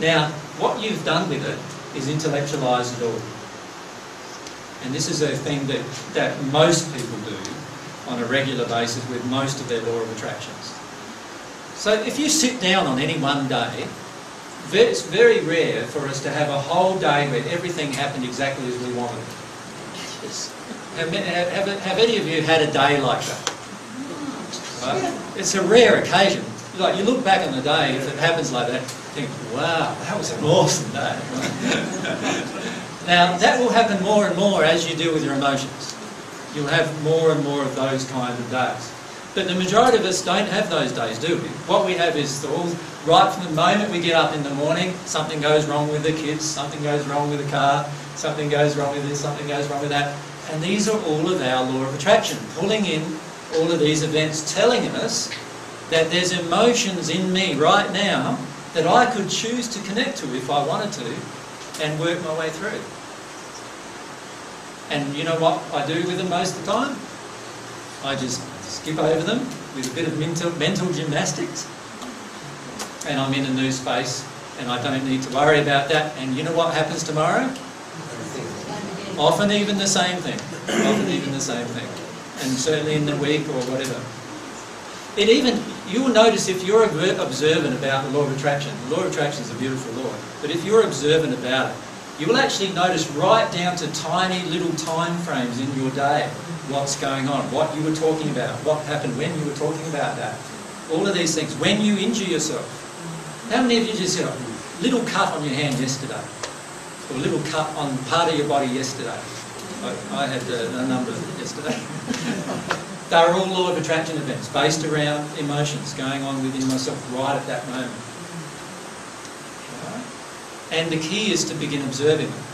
Now, what you've done with it is intellectualise it all. And this is a thing that, that most people do on a regular basis with most of their law of attractions. So if you sit down on any one day, it's very rare for us to have a whole day where everything happened exactly as we wanted. Have, have, have any of you had a day like that? Oh, right? It's a rare occasion. Like you look back on the day, if it happens like that, think, wow, that was an awesome day. [LAUGHS] now, that will happen more and more as you deal with your emotions. You'll have more and more of those kind of days. But the majority of us don't have those days, do we? What we have is all right from the moment we get up in the morning, something goes wrong with the kids, something goes wrong with the car, something goes wrong with this, something goes wrong with that. And these are all of our law of attraction, pulling in all of these events, telling us that there's emotions in me right now that I could choose to connect to if I wanted to and work my way through. And you know what I do with them most of the time? I just skip over them with a bit of mental, mental gymnastics and I'm in a new space and I don't need to worry about that. And you know what happens tomorrow? Often even the same thing. Often even the same thing. And certainly in the week or whatever. It even, you will notice if you're observant about the law of attraction, the law of attraction is a beautiful law, but if you're observant about it, you will actually notice right down to tiny little time frames in your day what's going on, what you were talking about, what happened when you were talking about that. All of these things. When you injure yourself. How many of you just, you know, little cut on your hand yesterday? Or a little cut on part of your body yesterday? I, I had a, a number yesterday. [LAUGHS] They're all law of attraction events based around emotions going on within myself right at that moment. And the key is to begin observing them.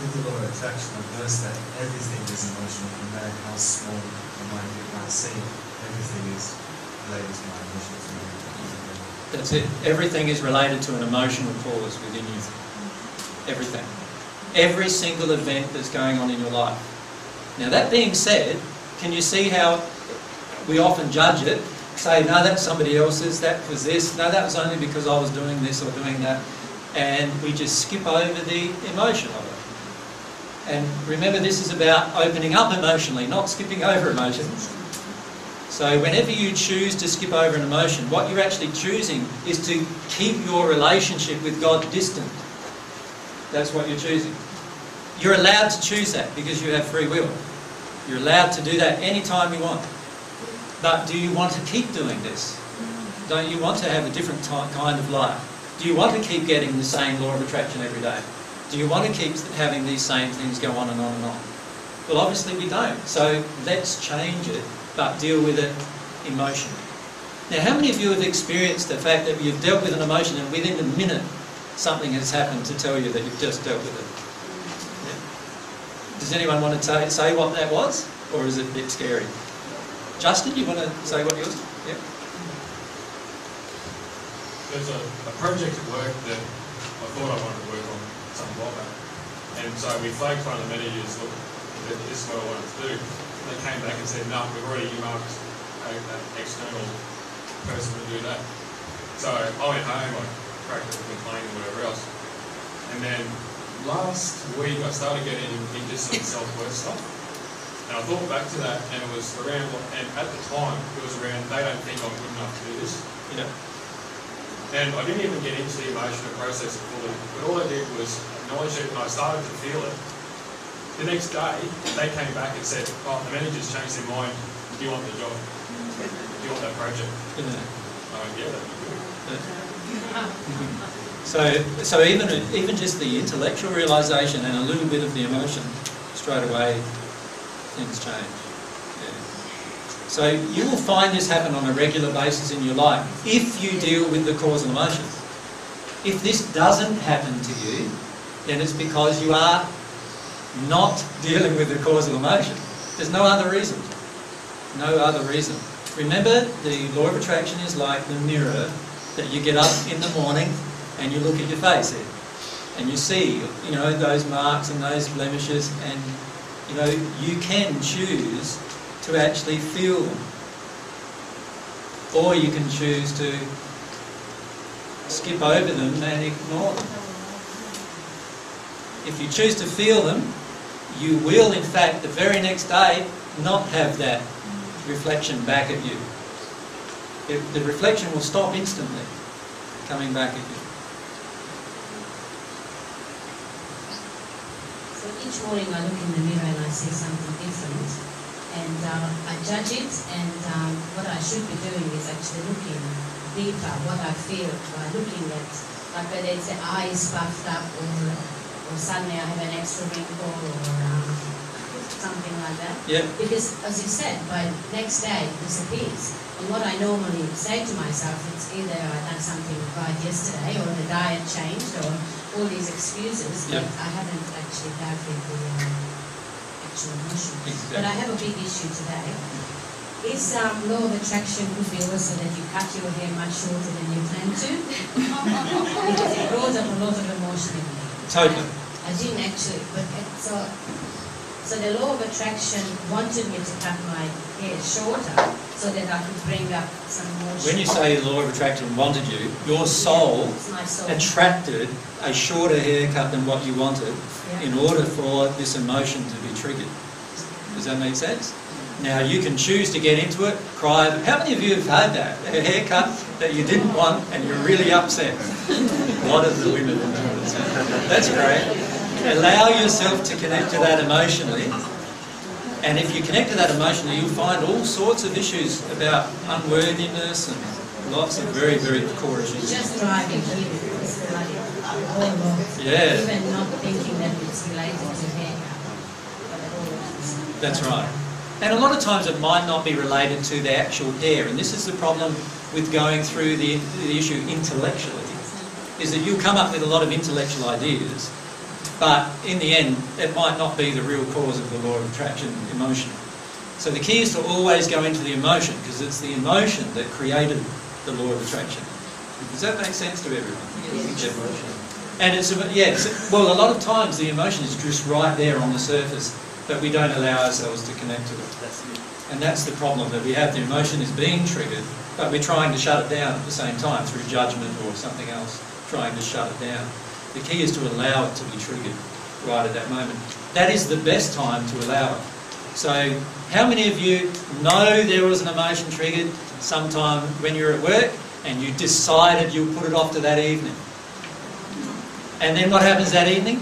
With the law of attraction, I've noticed that everything is emotional, no matter how small the mind might seem. Everything is related to my emotions. That's it. Everything is related to an emotional cause within you. Everything. Every single event that's going on in your life. Now, that being said, can you see how we often judge it? Say, no, that's somebody else's, that was this, no, that was only because I was doing this or doing that. and we just skip over the emotion of it. And remember, this is about opening up emotionally, not skipping over emotions. So whenever you choose to skip over an emotion, what you're actually choosing is to keep your relationship with God distant. That's what you're choosing. You're allowed to choose that because you have free will. You're allowed to do that anytime you want. But do you want to keep doing this? Don't you want to have a different kind of life? Do you want to keep getting the same law of attraction every day? Do you want to keep having these same things go on and on and on? Well, obviously we don't. So let's change it, but deal with it emotionally. Now, how many of you have experienced the fact that you've dealt with an emotion and within a minute something has happened to tell you that you've just dealt with it? Yeah. Does anyone want to say what that was? Or is it a bit scary? Justin, you want to say what yours? Yeah. There's a, a project at work that I thought I wanted to work on some while back. And so we flagged one of the managers, look, this is what I wanted to do. They came back and said, no, we've already earmarked an external person to do that. So I went home, I practiced complaining, and whatever else. And then last week I started getting into some self-worth stuff. And I thought back to that and it was around, and at the time it was around, they don't think I'm good enough to do this. you know. And I didn't even get into the emotional process fully, but all I did was acknowledge it and I started to feel it. The next day, they came back and said, oh, the manager's changed their mind, do you want the job? Do you want that project? Yeah. I went, yeah, that'd be good. [LAUGHS] So, so even even just the intellectual realization and a little bit of the emotion, straight away, things change. Yeah. So you will find this happen on a regular basis in your life if you deal with the causal emotion. If this doesn't happen to you, then it's because you are not dealing with the causal emotion. There's no other reason. No other reason. Remember, the law of attraction is like the mirror that you get up in the morning and you look at your face. And you see, you know, those marks and those blemishes and, you know, you can choose to actually feel them. Or you can choose to skip over them and ignore them. If you choose to feel them, you will, in fact, the very next day, not have that reflection back at you. It, the reflection will stop instantly coming back at you. So each morning I look in the mirror and I see something different, and uh, I judge it. And um, what I should be doing is actually looking deeper what I feel by looking at, like whether it's the eye is puffed up or, or suddenly I have an extra wrinkle or um, something like that. Yeah. Because as you said, by next day it disappears. And what I normally say to myself, it's either I done something right yesterday or the diet changed or all these excuses Yeah. that I haven't actually dealt with the um, actual emotion. Exactly. But I have a big issue today. Is um, law of attraction could be also that you cut your hair much shorter than you plan to? [LAUGHS] because it brought up a lot of emotion in me. Totally. I didn't actually, but it, so so the law of attraction wanted me to cut my hair shorter so that I could bring up some emotion. When you say the law of attraction wanted you, your soul my soul. attracted a shorter haircut than what you wanted Yeah. in order for this emotion to be triggered. Does that make sense? Now you can choose to get into it, cry. How many of you have had that? A haircut that you didn't want and you're really upset? [LAUGHS] A lot of the women will do this. That's great. Allow yourself to connect to that emotionally. And if you connect to that emotionally, you'll find all sorts of issues about unworthiness and lots of very, very core issues. Just driving here is like a whole lot. Yeah. Even not thinking that it's related to haircut. But it all is. That's right. And a lot of times it might not be related to the actual hair. And this is the problem with going through the, the issue intellectually, is that you'll come up with a lot of intellectual ideas, but in the end, it might not be the real cause of the law of attraction emotion. So the key is to always go into the emotion, because it's the emotion that created the law of attraction. Does that make sense to everyone? Yeah. And it's, yeah, it's, well, a lot of times the emotion is just right there on the surface, but we don't allow ourselves to connect to it. And that's the problem, that we have the emotion is being triggered, but we're trying to shut it down at the same time through judgment or something else. trying to shut it down. The key is to allow it to be triggered right at that moment. That is the best time to allow it. So, how many of you know there was an emotion triggered sometime when you were at work and you decided you'll put it off to that evening? And then what happens that evening?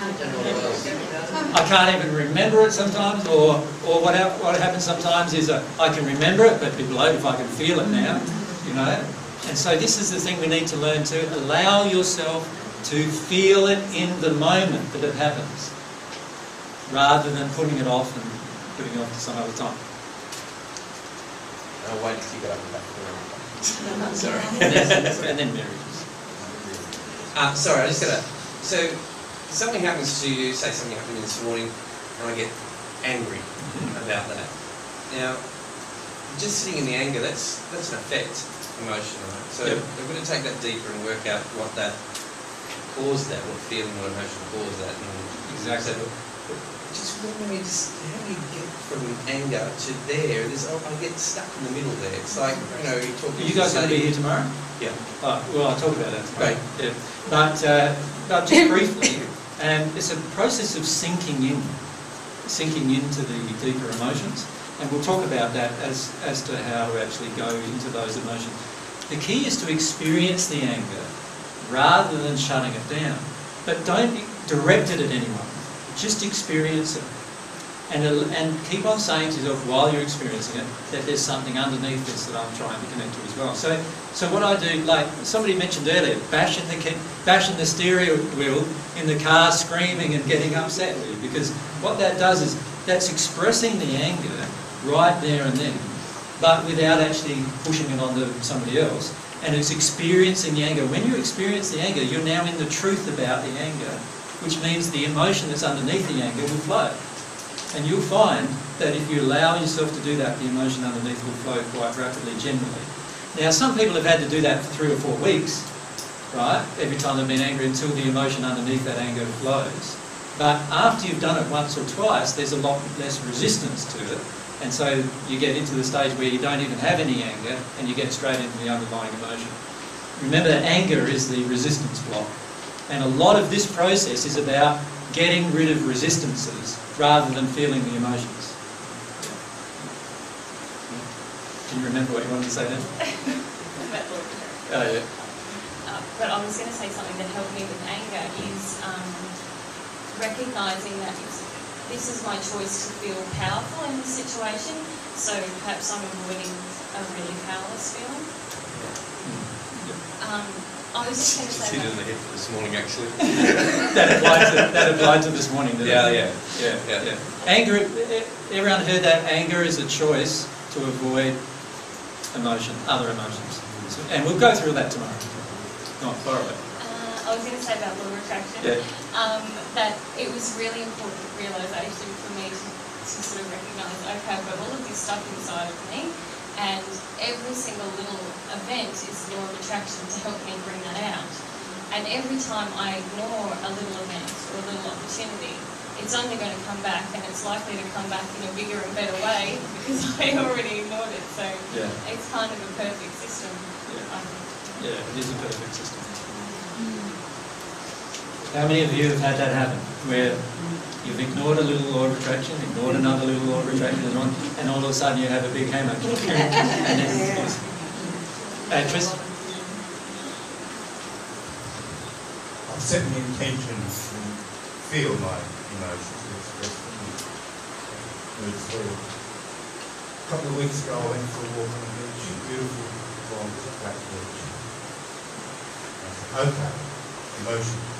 I can't even remember it sometimes, or, or what, what happens sometimes is uh, I can remember it, but be blowed if I can feel it now, you know. And so this is the thing we need to learn to allow yourself to feel it in the moment that it happens, rather than putting it off and putting it off to some other time. I'll wait till you get up and back there. [LAUGHS] Sorry. And then, and then marriages. Uh, sorry, I just gotta. So, something happens to you, say something happened this morning, and I get angry about that. Now, just sitting in the anger, that's that's an effect, emotion, right? So, Yep. we're going to take that deeper and work out what that caused that, what feeling, what emotion caused that. And Exactly. So, just when we just, how do you get from anger to there? There's, I get stuck in the middle there. It's like, you know, you're talking Are you guys going to be here tomorrow? Yeah. Oh, well, I'll talk about that tomorrow. Great. Yeah. But, uh, but just briefly, and it's a process of sinking in, sinking into the deeper emotions, and we'll talk about that as, as to how to actually go into those emotions. The key is to experience the anger rather than shutting it down. But don't direct it at anyone. Just experience it. And, and keep on saying to yourself while you're experiencing it that there's something underneath this that I'm trying to connect to as well. So, so what I do, like somebody mentioned earlier, bashing the bashing the steering wheel in the car, screaming and getting upset with you, because what that does is that's expressing the anger right there and then, but without actually pushing it onto somebody else. And it's experiencing the anger. When you experience the anger, you're now in the truth about the anger, which means the emotion that's underneath the anger will flow. And you'll find that if you allow yourself to do that, the emotion underneath will flow quite rapidly generally. Now, some people have had to do that for three or four weeks, right? Every time they've been angry until the emotion underneath that anger flows. But after you've done it once or twice, there's a lot less resistance to it. And so you get into the stage where you don't even have any anger and you get straight into the underlying emotion. Remember that anger is the resistance block. And a lot of this process is about getting rid of resistances rather than feeling the emotions. Can you remember what you wanted to say then? [LAUGHS] Oh, yeah. Uh, but I was going to say something that helped me with anger is um, recognizing that it's, this is my choice to feel powerful in this situation. So perhaps I'm avoiding a really powerless feeling. Um, I was just going to say. Hit in the head this morning, actually. [LAUGHS] that applied to that applied to this morning. didn't Yeah, it? yeah. yeah, Yeah. yeah. Anger. Everyone heard that anger is a choice to avoid emotion, other emotions, So- and we'll go through that tomorrow. Not far away. I was going to say about law of attraction. Yeah. Um, that it was really important realization for me to, to sort of recognise, okay, I've got all of this stuff inside of me, and every single little event is law of attraction to help me bring that out. And every time I ignore a little event or a little opportunity, it's only going to come back, and it's likely to come back in a bigger and better way [LAUGHS] because I already ignored it. So Yeah. it's kind of a perfect system. I think. Yeah, it is a perfect system. How many of you have had that happen, where you've ignored a little law of attraction, ignored another little law of attraction, and on, and all of a sudden you have a big hammer, [LAUGHS] and then uh, Tris? I've set the intention to feel my emotions, to express them. A couple of weeks ago, I went for a walk on the beach, beautiful, long, flat beach. I said, okay, emotion,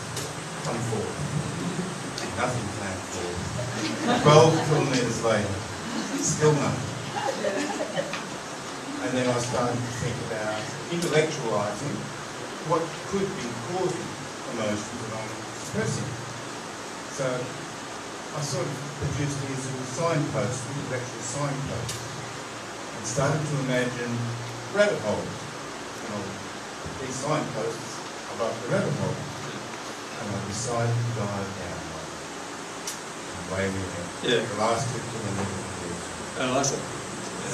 come forward. Nothing came forward. Twelve kilometres later, still nothing. And then I started to think about intellectualising what could be causing emotions that I'm expressing. So I sort of produced these little signposts, intellectual signposts, and started to imagine rabbit holes. And I'll these signposts above the rabbit hole. And I decided to dive down. And away we went. Yeah. The last kilometres of the beach. Oh, awesome.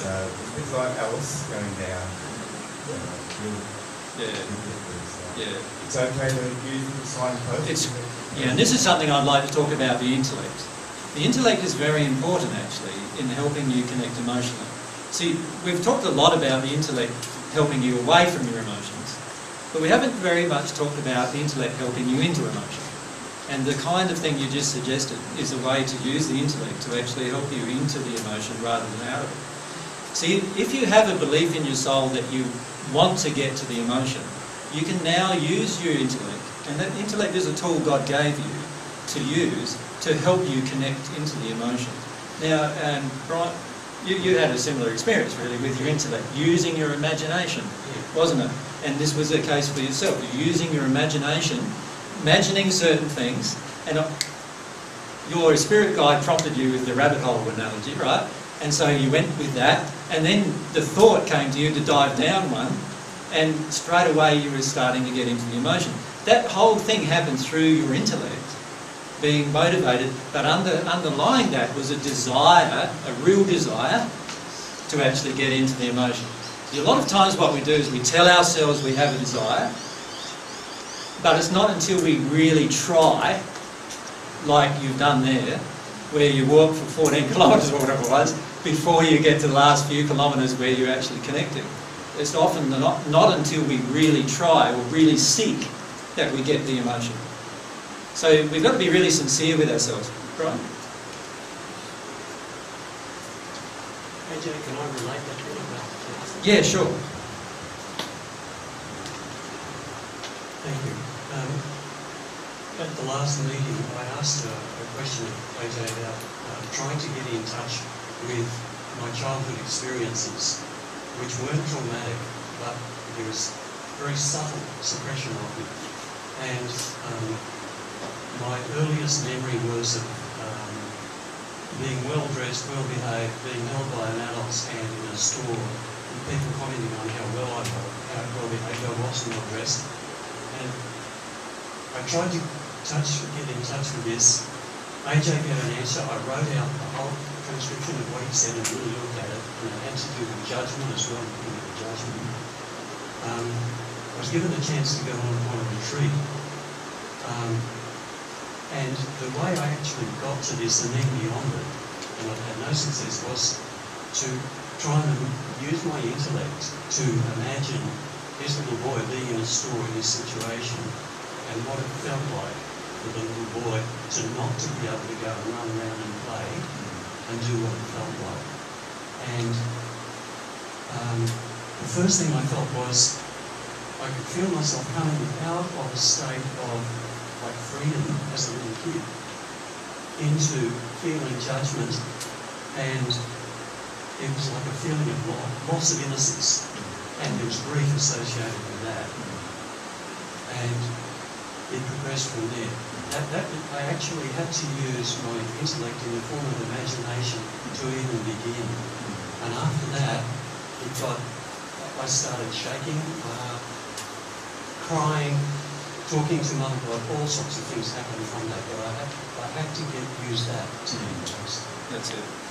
So it's a bit like Alice going down. You know, you Yeah. Yeah. It's okay to use the signpost? It's, yeah, and this is something I'd like to talk about, the intellect. The intellect is very important, actually, in helping you connect emotionally. See, we've talked a lot about the intellect helping you away from your emotions, but we haven't very much talked about the intellect helping you into emotion. And the kind of thing you just suggested is a way to use the intellect to actually help you into the emotion rather than out of it. See, if you have a belief in your soul that you want to get to the emotion, you can now use your intellect, and that intellect is a tool God gave you to use to help you connect into the emotion. Now, um, Brian, you, you had a similar experience really with your intellect, using your imagination, wasn't it? And this was the case for yourself, You're using your imagination, imagining certain things, and uh, your spirit guide prompted you with the rabbit hole analogy, right? And so you went with that, and then the thought came to you to dive down one, and straight away you were starting to get into the emotion. That whole thing happened through your intellect being motivated, but under, underlying that was a desire, a real desire, to actually get into the emotion. A lot of times what we do is we tell ourselves we have a desire, but it's not until we really try, like you've done there, where you walk for 14 [LAUGHS] kilometres or whatever it was, before you get to the last few kilometres where you're actually connecting. It's often not, not until we really try or really seek that we get the emotion. So we've got to be really sincere with ourselves, right? AJ, can I relate that? Yeah, sure. Thank you. Um, at the last meeting, I asked a, a question of AJ about uh, trying to get in touch with my childhood experiences, which weren't traumatic, but there was very subtle suppression of them. And um, my earliest memory was of um, being well dressed, well behaved, being held by an adult's hand in a store, people commenting on how well I was, how well I was and well dressed. And I tried to touch, get in touch with this. AJ gave an answer. I wrote out the whole transcription of what he said and really looked at it, and it had to do with judgment as well, the judgment. Um, I was given a chance to go on, on a retreat. Um, and the way I actually got to this and then beyond it, and I've had no success, was to try and use my intellect to imagine this little boy being in a store in this situation and what it felt like for the little boy to not to be able to go and run around and play and do what it felt like. And um, the first thing I felt was I could feel myself coming out of a state of like freedom as a little kid into feeling judgment and it was like a feeling of loss of innocence. And there was grief associated with that. And it progressed from there. That, that, I actually had to use my intellect in the form of imagination to even begin. And after that it got I started shaking, uh, crying, talking to mum God, all sorts of things happened from that, but I had, I had to get use that. To That's it.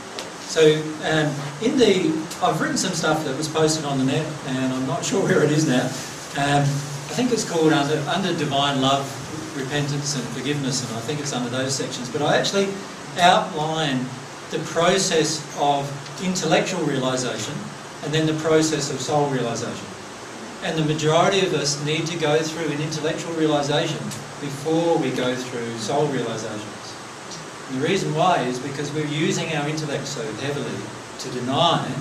So um, in the, I've written some stuff that was posted on the net, and I'm not [LAUGHS] sure where it is now. Um, I think it's called under, under Divine Love, Repentance and Forgiveness, and I think it's under those sections. But I actually outline the process of intellectual realization and then the process of soul realization. And the majority of us need to go through an intellectual realization before we go through soul realizations. And the reason why is because we're using our intellect so heavily to deny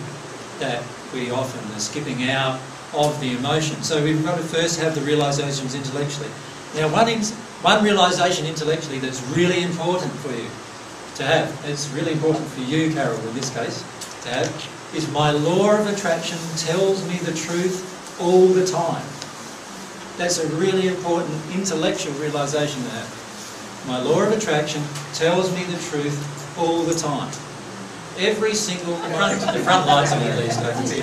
that we often are skipping out of the emotion. So we've got to first have the realizations intellectually. Now, one, in, one realization intellectually that's really important for you to have, it's really important for you, Carol, in this case, to have, is my law of attraction tells me the truth all the time. That's a really important intellectual realization to have. My law of attraction tells me the truth all the time. Every single the front, the front lights on at least. I can see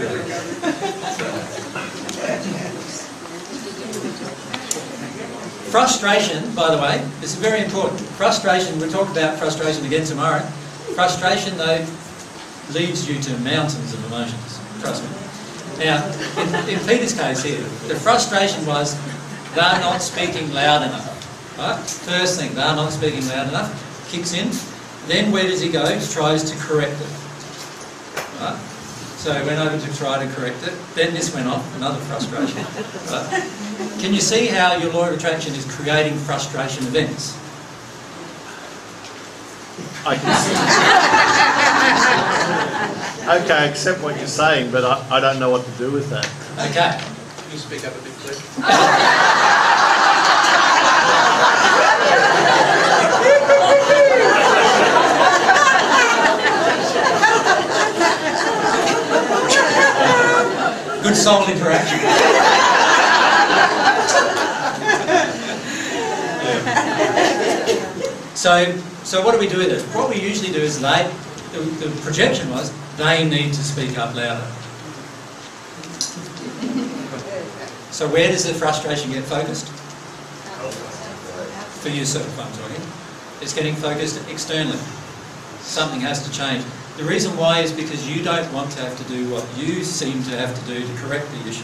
Frustration, by the way, is very important. Frustration, we'll talk about frustration again tomorrow. Frustration, though, leads you to mountains of emotions. Trust me. Now, in, in Peter's case here, the frustration was they're not speaking loud enough. Right? First thing, they're not speaking loud enough, kicks in. Then where does he go? He tries to correct it. Right? So he went over to try to correct it. Then this went off, another frustration. Right? Can you see how your law of attraction is creating frustration events? I can see. okay, I accept what you're saying, but I, I don't know what to do with that. Okay. Can you speak up a bit, please? [LAUGHS] Good soul interaction. [LAUGHS] So, so what do we do with it? What we usually do is they, the, the projection was, they need to speak up louder. So where does the frustration get focused? For yourself, I'm talking. It's getting focused externally. Something has to change. The reason why is because you don't want to have to do what you seem to have to do to correct the issue.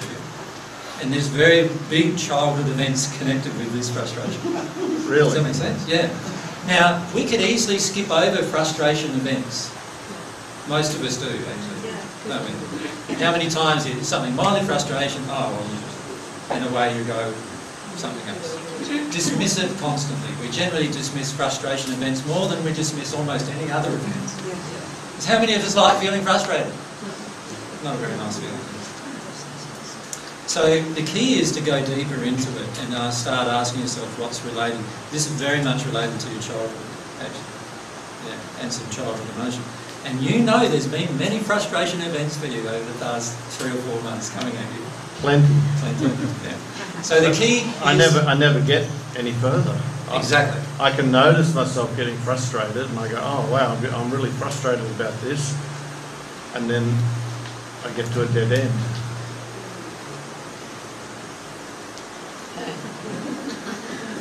And there's very big childhood events connected with this frustration. [LAUGHS] Really? Does that make sense? Yeah. Now, we could easily skip over frustration events. Most of us do, actually. Don't we? How many times is something mildly frustration, oh, well, you just, and away you go, something else. Dismiss it constantly. We generally dismiss frustration events more than we dismiss almost any other events. Because how many of us like feeling frustrated? Not a very nice feeling. So the key is to go deeper into it and uh, start asking yourself what's related. This is very much related to your childhood, actually, yeah, and some childhood emotion. And you know there's been many frustration events for you over the past three or four months coming at you. Plenty. Plenty. Yeah. So the key. I never, I never get any further. I- Exactly. I can notice myself getting frustrated, and I go, "Oh wow, I'm, I'm really frustrated about this," and then I get to a dead end.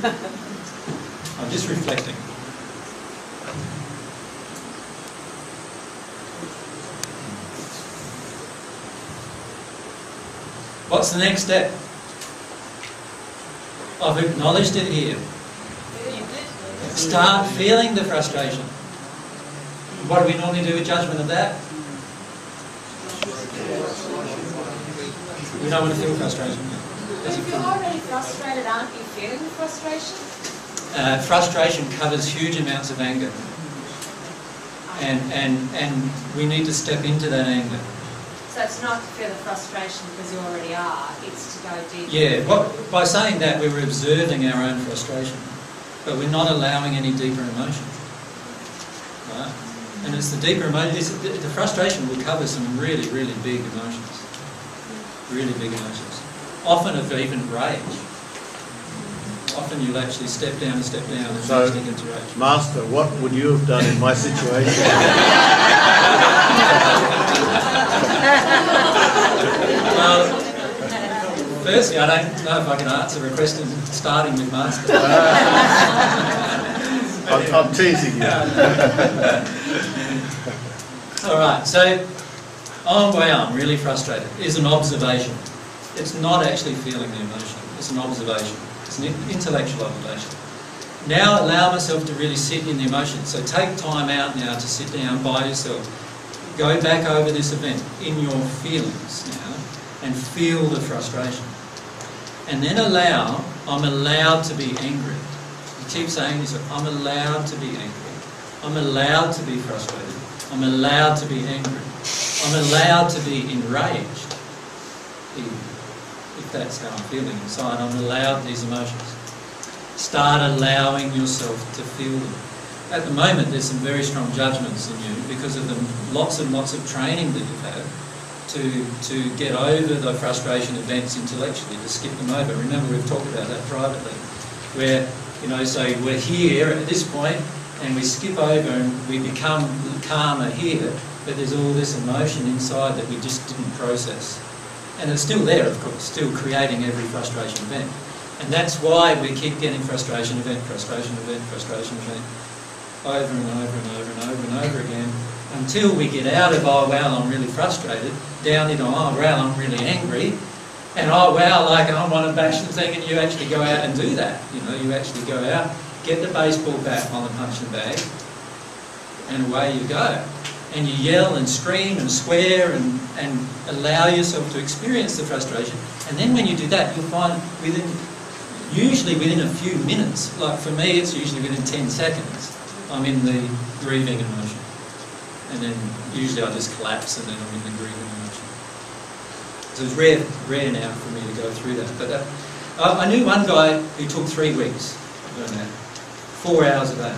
[LAUGHS] I'm just reflecting. What's the next step? I've acknowledged it here. Start feeling the frustration. What do we normally do with judgment of that? We don't want to feel frustration. If you're already frustrated, aren't you feeling the frustration? uh, frustration covers huge amounts of anger. And, and, and we need to step into that anger. So it's not to feel the frustration because you already are, it's to go deeper. Yeah, what, by saying that, we were observing our own frustration, but we're not allowing any deeper emotion. Right? And it's the deeper emotion, the, the frustration will cover some really, really big emotions. Really big emotions. Often of even rage. Often you'll actually step down and step down and So, actually get to rage. Master, what would you have done in my situation? [LAUGHS] [LAUGHS] Well, firstly, I don't know if I can answer a question starting with Master. [LAUGHS] I'm, I'm teasing you. [LAUGHS] All right, so oh wow, I'm really frustrated is an observation. It's not actually feeling the emotion. It's an observation. It's an intellectual observation. Now allow myself to really sit in the emotion. So take time out now to sit down by yourself. Go back over this event in your feelings now and feel the frustration. And then allow, I'm allowed to be angry. You keep saying this, I'm allowed to be angry. I'm allowed to be frustrated. I'm allowed to be angry. I'm allowed to be enraged. If that's how I'm feeling inside, I'm allowed these emotions. Start allowing yourself to feel them. At the moment, there's some very strong judgments in you because of the lots and lots of training that you've had to, to get over the frustration events intellectually, to skip them over. Remember, we've talked about that privately, where, you know, so we're here at this point and we skip over and we become calmer here, but there's all this emotion inside that we just didn't process. And it's still there, of course, still creating every frustration event. And that's why we keep getting frustration event, frustration event, frustration event, over and over and over and over and over again, until we get out of, oh wow, I'm really frustrated, down into, oh, well, I'm really angry, and oh, wow, like I want to bash the thing, and you actually go out and do that. You know, you actually go out, get the baseball bat on the punching bag, and away you go. And you yell and scream and swear and, and allow yourself to experience the frustration. And then when you do that, you'll find within, usually within a few minutes, like for me, it's usually within 10 seconds, I'm in the grieving emotion. And then usually I just collapse and then I'm in the grieving emotion. So it's rare, rare now for me to go through that. But uh, I knew one guy who took three weeks doing that, four hours a day,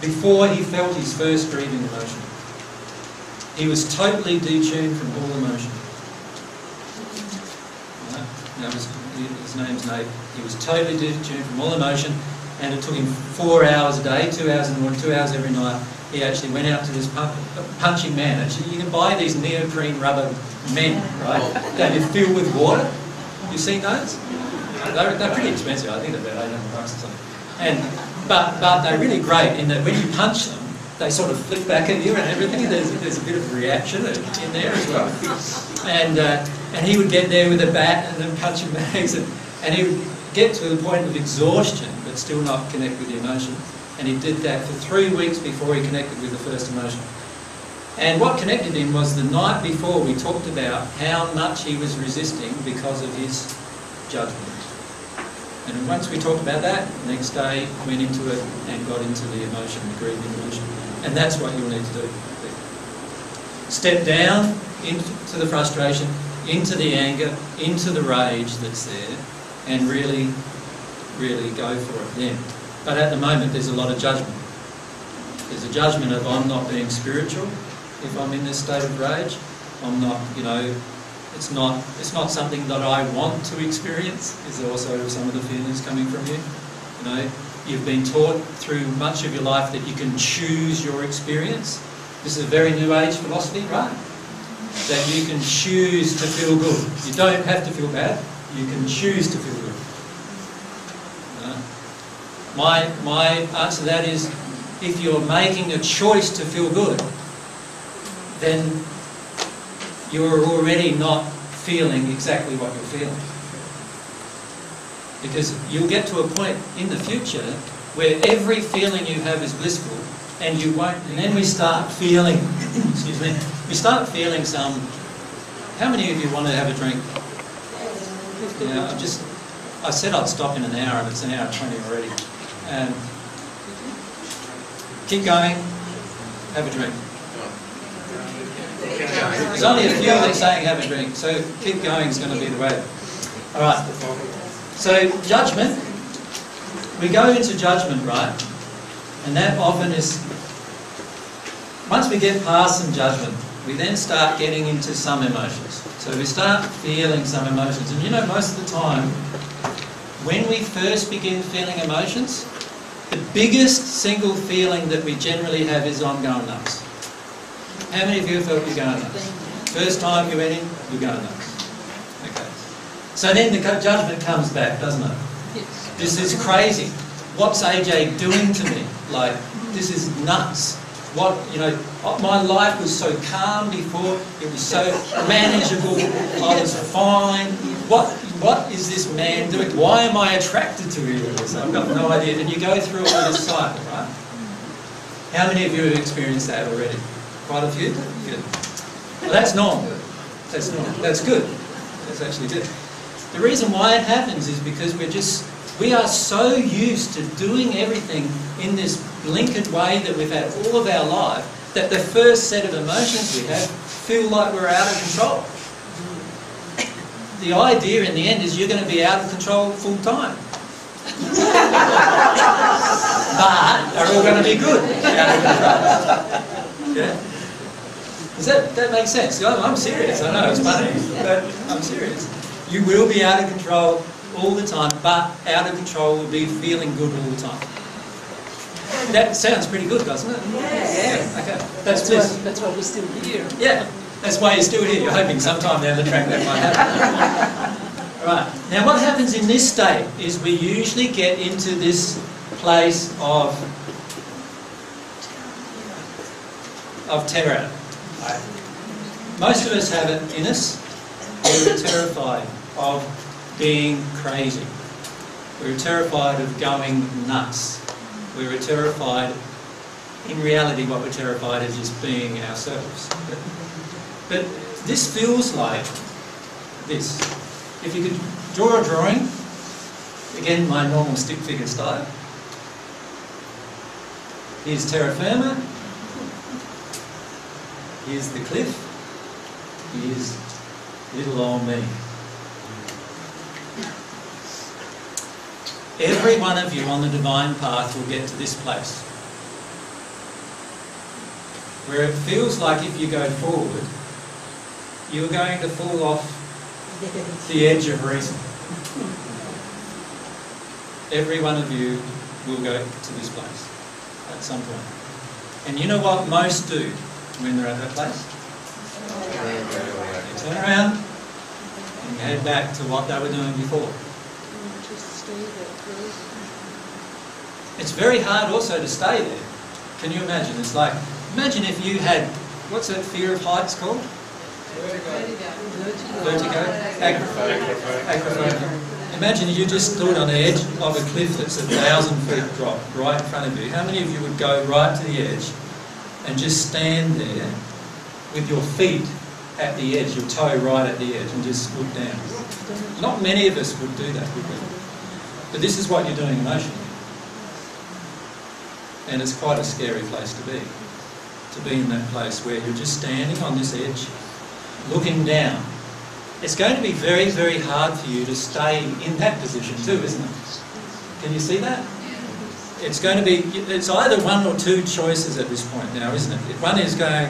before he felt his first grieving emotion. He was totally detuned from all emotion. Right? Was, his name's Nate. He was totally detuned from all emotion, and it took him four hours a day, two hours in the morning, two hours every night. He actually went out to this pun- punching man. Actually, you can buy these neoprene rubber men, right? That are filled with water. You've seen those? They're, they're pretty expensive. I think they're about 800 bucks or something. And but but they're really great in that when you punch them, they sort of flick back at you and everything. There's there's a bit of reaction in there as well. And uh, and he would get there with a bat and then punch bags, [LAUGHS] and, and he would get to the point of exhaustion, but still not connect with the emotion. And he did that for three weeks before he connected with the first emotion. And what connected him was the night before we talked about how much he was resisting because of his judgment. And once we talked about that, next day went into it and got into the emotion, the grieving emotion. And that's what you'll need to do. Step down into the frustration, into the anger, into the rage that's there, and really, really go for it then. But at the moment, there's a lot of judgment. There's a judgment of I'm not being spiritual if I'm in this state of rage. I'm not, you know, it's not it's not something that I want to experience. Is also some of the feelings coming from you. You know, you've been taught through much of your life that you can choose your experience. This is a very new age philosophy, right? That you can choose to feel good. You don't have to feel bad. You can choose to feel good. My, my answer to that is if you're making a choice to feel good, then you're already not feeling exactly what you're feeling. Because you'll get to a point in the future where every feeling you have is blissful and you won't, and then we start feeling, [COUGHS] excuse me, we start feeling some, how many of you want to have a drink? Yeah, I'm just, I said I'd stop in an hour and it's an hour 20 already. Um, keep going, have a drink. There's only a few that saying have a drink, so keep going is going to be the way. All right. So judgment, we go into judgment, right? And that often is, once we get past some judgment, we then start getting into some emotions. So we start feeling some emotions. And you know, most of the time, when we first begin feeling emotions, the biggest single feeling that we generally have is I'm going nuts. How many of you have felt you're going nuts? First time you went in, you're going nuts. Okay. So then the judgment comes back, doesn't it? Yes. This is crazy. What's AJ doing to me? Like, this is nuts. What, you know, oh, my life was so calm before, it was so manageable, I was fine. What, what is this man doing? Why am I attracted to him? I've got no idea. And you go through all this cycle, right? How many of you have experienced that already? Quite a few? Good. Well, that's normal. That's normal. That's good. That's actually good. The reason why it happens is because we're just, we are so used to doing everything in this blinkered way that we've had all of our life that the first set of emotions we have feel like we're out of control. The idea in the end is you're going to be out of control full time. but they're all going to be good. Yeah? Does that, that make sense? I'm serious. I know it's funny, but I'm serious. You will be out of control all the time, but out of control would be feeling good all the time. That sounds pretty good, doesn't it? Yes. Yeah, okay. That's That's why, that's why we're still here. Yeah, that's why you're still here. You're hoping sometime down the track that might happen. all [LAUGHS] right. Now, what happens in this state is we usually get into this place of of terror. Most of us have it in us. We're terrified of being crazy. We're terrified of going nuts. We're terrified, in reality, what we're terrified is just being ourselves. But, but this feels like this. If you could draw a drawing, again, my normal stick figure style. Here's terra firma. Here's the cliff. Here's little old me. Every one of you on the divine path will get to this place where it feels like if you go forward, you're going to fall off the edge of reason. Every one of you will go to this place at some point. And you know what most do when they're at that place? They turn around and head back to what they were doing before. It's very hard also to stay there. Can you imagine? It's like, imagine if you had, what's that fear of heights called? Vertigo? Agoraphobic. Imagine you just stood on the edge of a cliff that's a thousand feet drop right in front of you. How many of you would go right to the edge and just stand there with your feet at the edge, your toe right at the edge, and just look down? Not many of us would do that, would we? But this is what you're doing emotionally. And it's quite a scary place to be. To be in that place where you're just standing on this edge, looking down. It's going to be very, very hard for you to stay in that position too, isn't it? Can you see that? It's going to be, it's either one or two choices at this point now, isn't it? One is going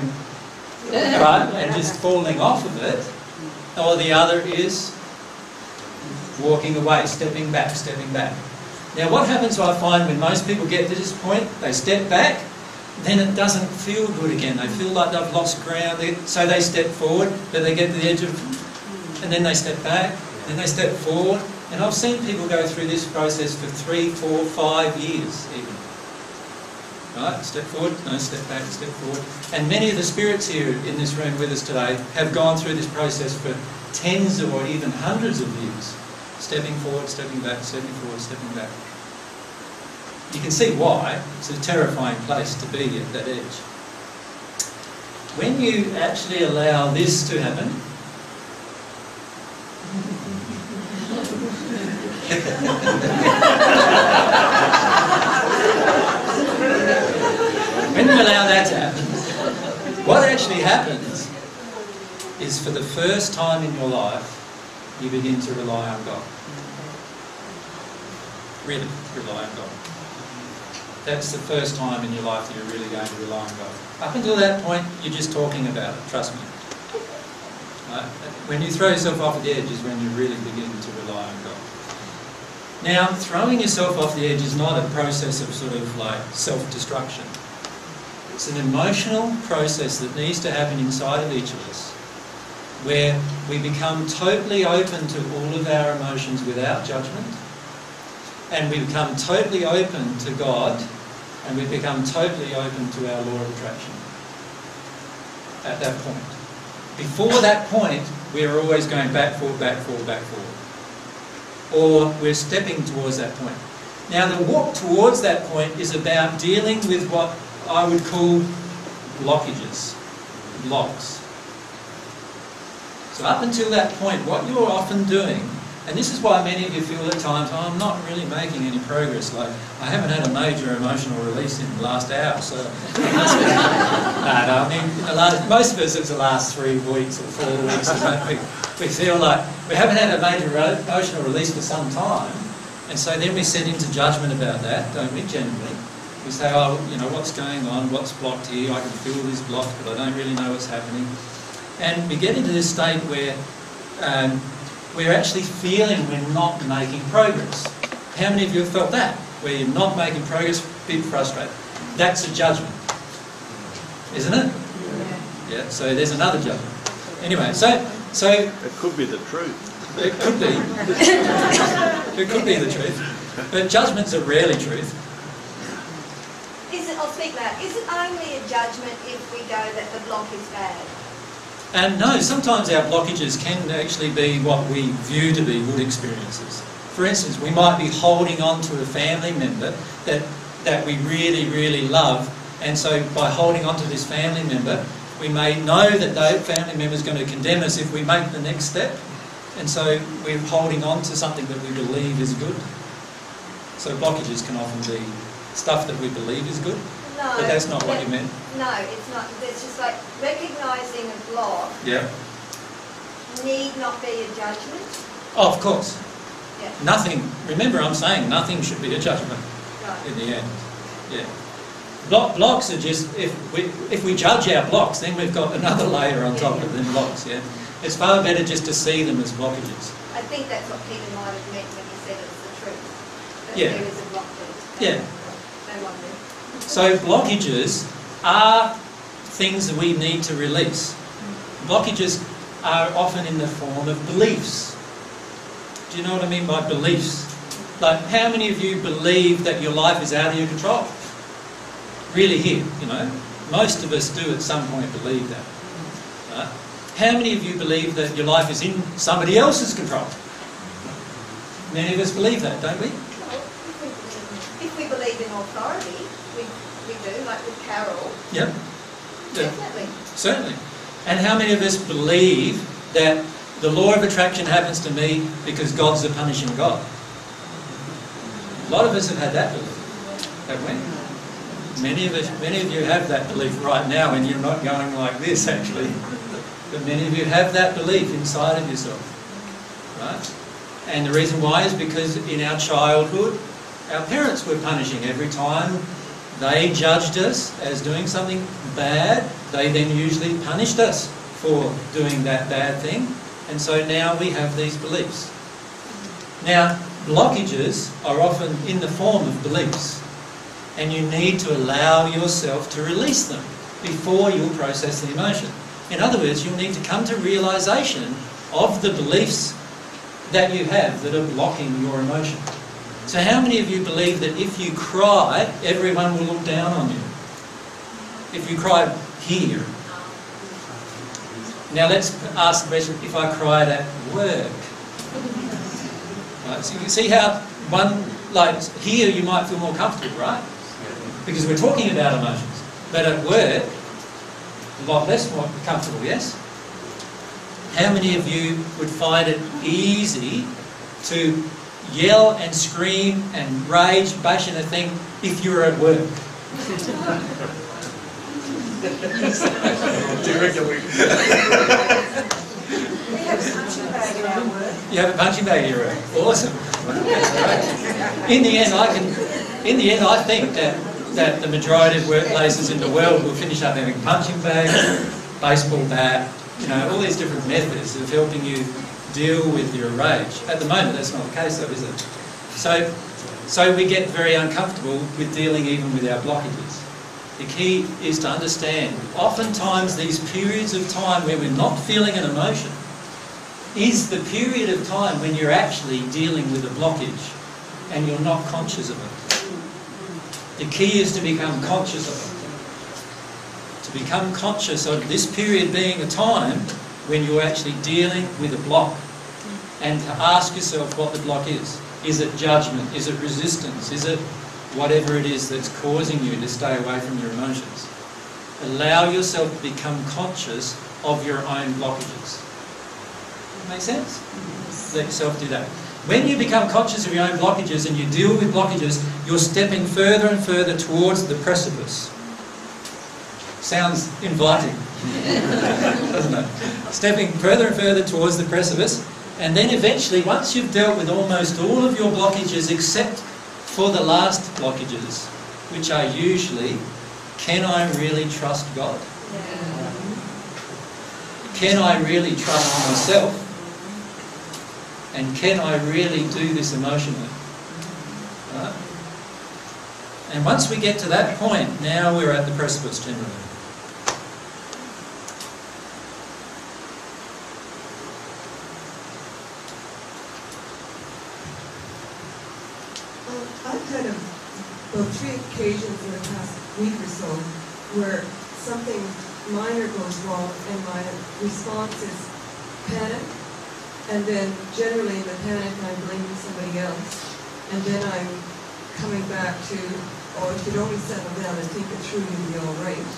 right and just falling off of it, or the other is walking away, stepping back, stepping back. Now what happens I find when most people get to this point, they step back, then it doesn't feel good again. They feel like they've lost ground, so they step forward, but they get to the edge of, and then they step back, then they step forward. And I've seen people go through this process for three, four, five years even. Right, step forward, no, step back, step forward. And many of the spirits here in this room with us today have gone through this process for tens or even hundreds of years. Stepping forward, stepping back, stepping forward, stepping back. You can see why. It's a terrifying place to be at that edge. When you actually allow this to happen, when you allow that to happen, what actually happens is for the first time in your life, you begin to rely on God. Mm-hmm. Really rely on God. That's the first time in your life that you're really going to rely on God. Up until that point, you're just talking about it, trust me. Right? When you throw yourself off the edge is when you really begin to rely on God. Now, throwing yourself off the edge is not a process of sort of like self-destruction. It's an emotional process that needs to happen inside of each of us where we become totally open to all of our emotions without judgment and we become totally open to God and we become totally open to our law of attraction at that point. Before that point, we're always going back, forward, back, forward, back, forward. Or we're stepping towards that point. Now, the walk towards that point is about dealing with what I would call blockages, blocks. So up until that point, what you're often doing, and this is why many of you feel at times, oh, I'm not really making any progress, like I haven't had a major emotional release in the last hour, so... no, no, [LAUGHS] I mean, last, most of us it's the last three weeks or four weeks, we, we feel like we haven't had a major emotional release for some time, and so then we set into judgment about that, don't we, generally? We say, oh, you know, what's going on, what's blocked here, I can feel this blocked, but I don't really know what's happening. And we get into this state where um, we're actually feeling we're not making progress. How many of you have felt that? Where you're not making progress, a bit frustrated. That's a judgment, isn't it? Yeah, so there's another judgment. Anyway, so... so it could be the truth. It could be. [LAUGHS] it could be the truth. But judgments are rarely truth. Is it, I'll speak that, is it only a judgment if we go that the block is bad? And no, sometimes our blockages can actually be what we view to be good experiences. For instance, we might be holding on to a family member that, that we really, really love, and so by holding on to this family member, we may know that that family member is going to condemn us if we make the next step, and so we're holding on to something that we believe is good. So blockages can often be stuff that we believe is good, No. but that's not what you meant. No, it's not. It's just like recognising a block Yeah. need not be a judgment. Oh, of course. Yeah. Nothing, remember I'm saying nothing should be a judgment Right. in the end. Yeah. Block, blocks are just, if we, if we judge our blocks, then we've got another layer on top of them blocks, yeah. It's far better just to see them as blockages. I think that's what Peter might have meant when he said it was the truth. That Yeah. there is a block there. Yeah. No wonder. So blockages are things that we need to release. Blockages are often in the form of beliefs. Do you know what I mean by beliefs? Like, how many of you believe that your life is out of your control? Really here, you know? Most of us do at some point believe that. Right? How many of you believe that your life is in somebody else's control? Many of us believe that, don't we? If we believe in authority, do, like with Carol, Yep. Yeah. definitely. Certainly. And how many of us believe that the law of attraction happens to me because God's a punishing God? A lot of us have had that belief, haven't we? Many of us, many of you have that belief right now, and you're not going like this actually. But many of you have that belief inside of yourself, right? And the reason why is because in our childhood, our parents were punishing every time they judged us as doing something bad. They then usually punished us for doing that bad thing. And so now we have these beliefs. Now, blockages are often in the form of beliefs. And you need to allow yourself to release them before you'll process the emotion. In other words, you'll need to come to realization of the beliefs that you have that are blocking your emotion. So how many of you believe that if you cry, everyone will look down on you? If you cry here. Now let's ask the question, if I cried at work? Right, so you can see how one, like here you might feel more comfortable, right? Because we're talking about emotions. But at work, a lot less more comfortable, yes? How many of you would find it easy to yell and scream and rage, bash in a thing if you were at work? [LAUGHS] We have a punching bag at our work. You have a punching bag at your work. Awesome. In the end, I can. In the end, I think that that the majority of workplaces in the world will finish up having punching bags, baseball bat, you know, all these different methods of helping you deal with your rage. At the moment, that's not the case, though, is it? So, so we get very uncomfortable with dealing even with our blockages. The key is to understand, oftentimes these periods of time where we're not feeling an emotion is the period of time when you're actually dealing with a blockage and you're not conscious of it. The key is to become conscious of it. To become conscious of this period being a time when you're actually dealing with a block and to ask yourself what the block is. Is it judgment? Is it resistance? Is it whatever it is that's causing you to stay away from your emotions? Allow yourself to become conscious of your own blockages. Make sense? Let yourself do that. When you become conscious of your own blockages and you deal with blockages, you're stepping further and further towards the precipice. Sounds inviting? [LAUGHS] Stepping further and further towards the precipice, and then eventually, once you've dealt with almost all of your blockages except for the last blockages, which are usually, can I really trust God? Can I really trust myself? And can I really do this emotionally? Right? And once we get to that point, now we're at the precipice generally. Um, I've had a, three occasions in the past week or so where something minor goes wrong and my response is panic. And then generally in the panic, I'm blaming somebody else. And then I'm coming back to, oh, if you'd only settle down and think it through, you'd be all right.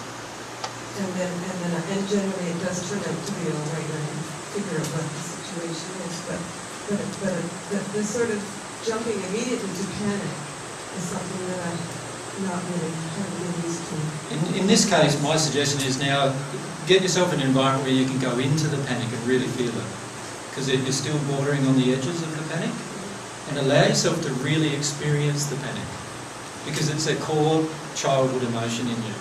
And then, and then, and generally it does turn out to be all right I figure out what the situation is. But, but, but the, the sort of jumping immediately to panic is something that I'm not really, been used to. In, in this case, my suggestion is now get yourself in an environment where you can go into the panic and really feel it. Because you're still bordering on the edges of the panic. And allow yourself to really experience the panic. Because it's a core childhood emotion in you.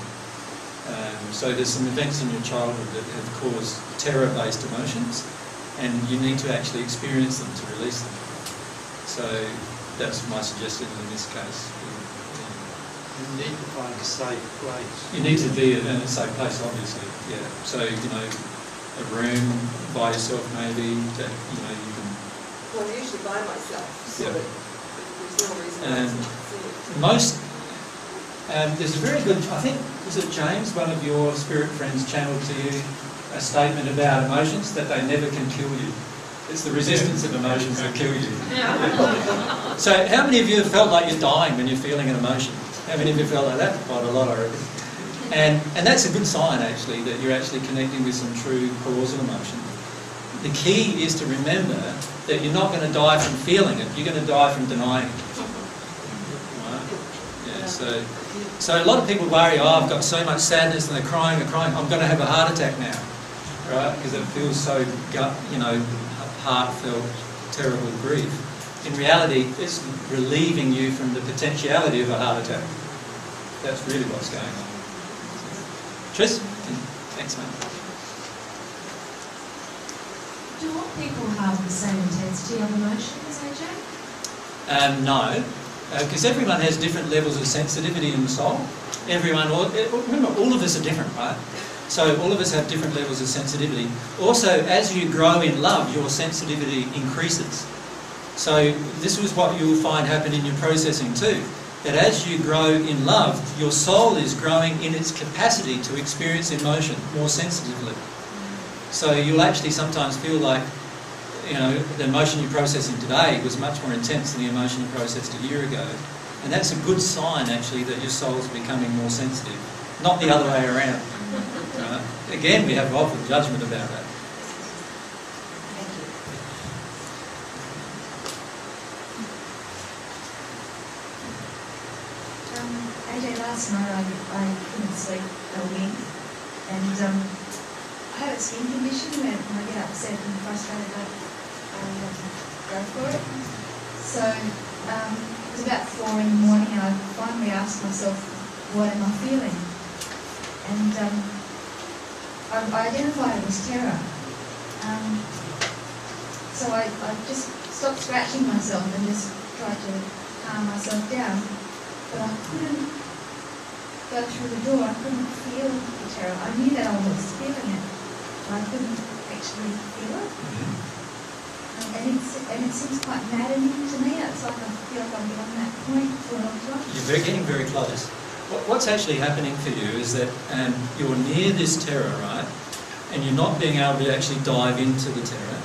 Um, so there's some events in your childhood that have caused terror-based emotions, and you need to actually experience them to release them. So that's my suggestion in this case. You need to find a safe place. You need to be in a safe place, obviously. Yeah. So you know, a room by yourself maybe that you know you can. Well, I'm usually by myself, so Yeah. there's no reason And to see it. most, um, there's a very good. I think was it James, one of your spirit friends, channeled to you a statement about emotions that they never can kill you. It's the resistance of emotions that kill you. So, how many of you have felt like you're dying when you're feeling an emotion? How many of you felt like that? Quite a lot, I reckon. And, and that's a good sign, actually, that you're actually connecting with some true causal emotion. The key is to remember that you're not going to die from feeling it, you're going to die from denying it. Right? Yeah, so, so a lot of people worry, oh, I've got so much sadness and they're crying, they're crying, I'm going to have a heart attack now. Right? Because it feels so, gut, you know, heartfelt, terrible grief. In reality, it's relieving you from the potentiality of a heart attack. That's really what's going on. Tris? Thanks, mate. Do all people have the same intensity of emotions, AJ? Um, no, because everyone has different levels of sensitivity in the soul. Everyone, all, eh, remember, all of us are different, right? So all of us have different levels of sensitivity. Also, as you grow in love, your sensitivity increases. So this was what you will find happen in your processing too. That as you grow in love, your soul is growing in its capacity to experience emotion more sensitively. So you'll actually sometimes feel like, you know, the emotion you're processing today was much more intense than the emotion you processed a year ago. And that's a good sign, actually, that your soul's becoming more sensitive, not the other way around. Right? Again, we have often judgment about that. Thank you. Um, AJ, last night I, I couldn't sleep a wink, and um, I have a skin condition when I get upset and frustrated, I, I go for it. So um, it was about four in the morning, and I finally asked myself, "What am I feeling?" And um, I, I identified it as terror. Um, so I, I just stopped scratching myself and just tried to calm myself down but I couldn't go through the door. I couldn't feel the terror. I knew that I was feeling it, but I couldn't actually feel it. Um, and, it's, and it seems quite maddening to me. It's like I feel like I'm beyond that point for a long time. You're getting very close. What, what's actually happening for you is that um, you're near this terror, right? And you're not being able to actually dive into the terror.